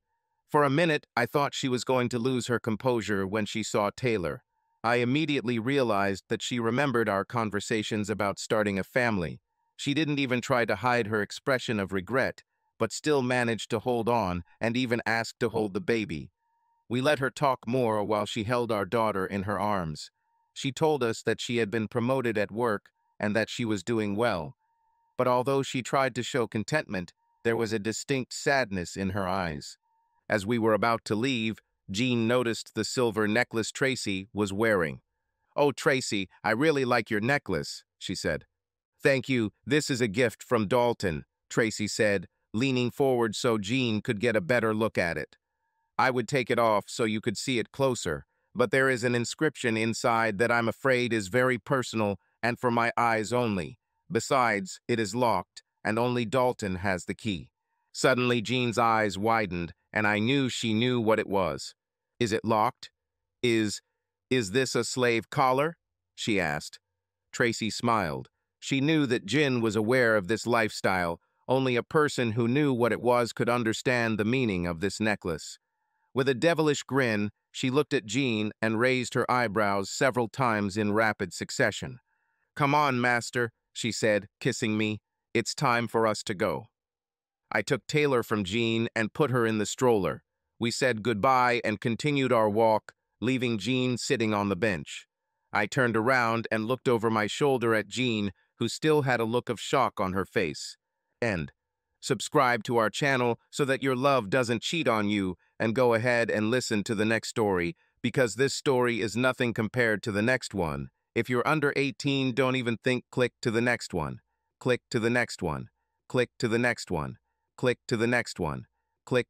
For a minute, I thought she was going to lose her composure when she saw Taylor. I immediately realized that she remembered our conversations about starting a family. She didn't even try to hide her expression of regret, but still managed to hold on and even asked to hold the baby. We let her talk more while she held our daughter in her arms. She told us that she had been promoted at work and that she was doing well. But although she tried to show contentment, there was a distinct sadness in her eyes. As we were about to leave, Jean noticed the silver necklace Tracy was wearing. Oh, Tracy, I really like your necklace, she said. Thank you, this is a gift from Dalton, Tracy said, leaning forward so Jean could get a better look at it. I would take it off so you could see it closer, but there is an inscription inside that I'm afraid is very personal and for my eyes only. Besides, it is locked, and only Dalton has the key. Suddenly, Jean's eyes widened, and I knew she knew what it was. Is it locked? Is, is this a slave collar? She asked. Tracy smiled. She knew that Jean was aware of this lifestyle. Only a person who knew what it was could understand the meaning of this necklace. With a devilish grin, she looked at Jean and raised her eyebrows several times in rapid succession. Come on, master, she said, kissing me. It's time for us to go. I took Taylor from Jean and put her in the stroller. We said goodbye and continued our walk, leaving Jean sitting on the bench. I turned around and looked over my shoulder at Jean, who still had a look of shock on her face. End. Subscribe to our channel so that your love doesn't cheat on you, and go ahead and listen to the next story, because this story is nothing compared to the next one. If you're under 18, don't even think click to the next one. Click to the next one. Click to the next one click to the next one.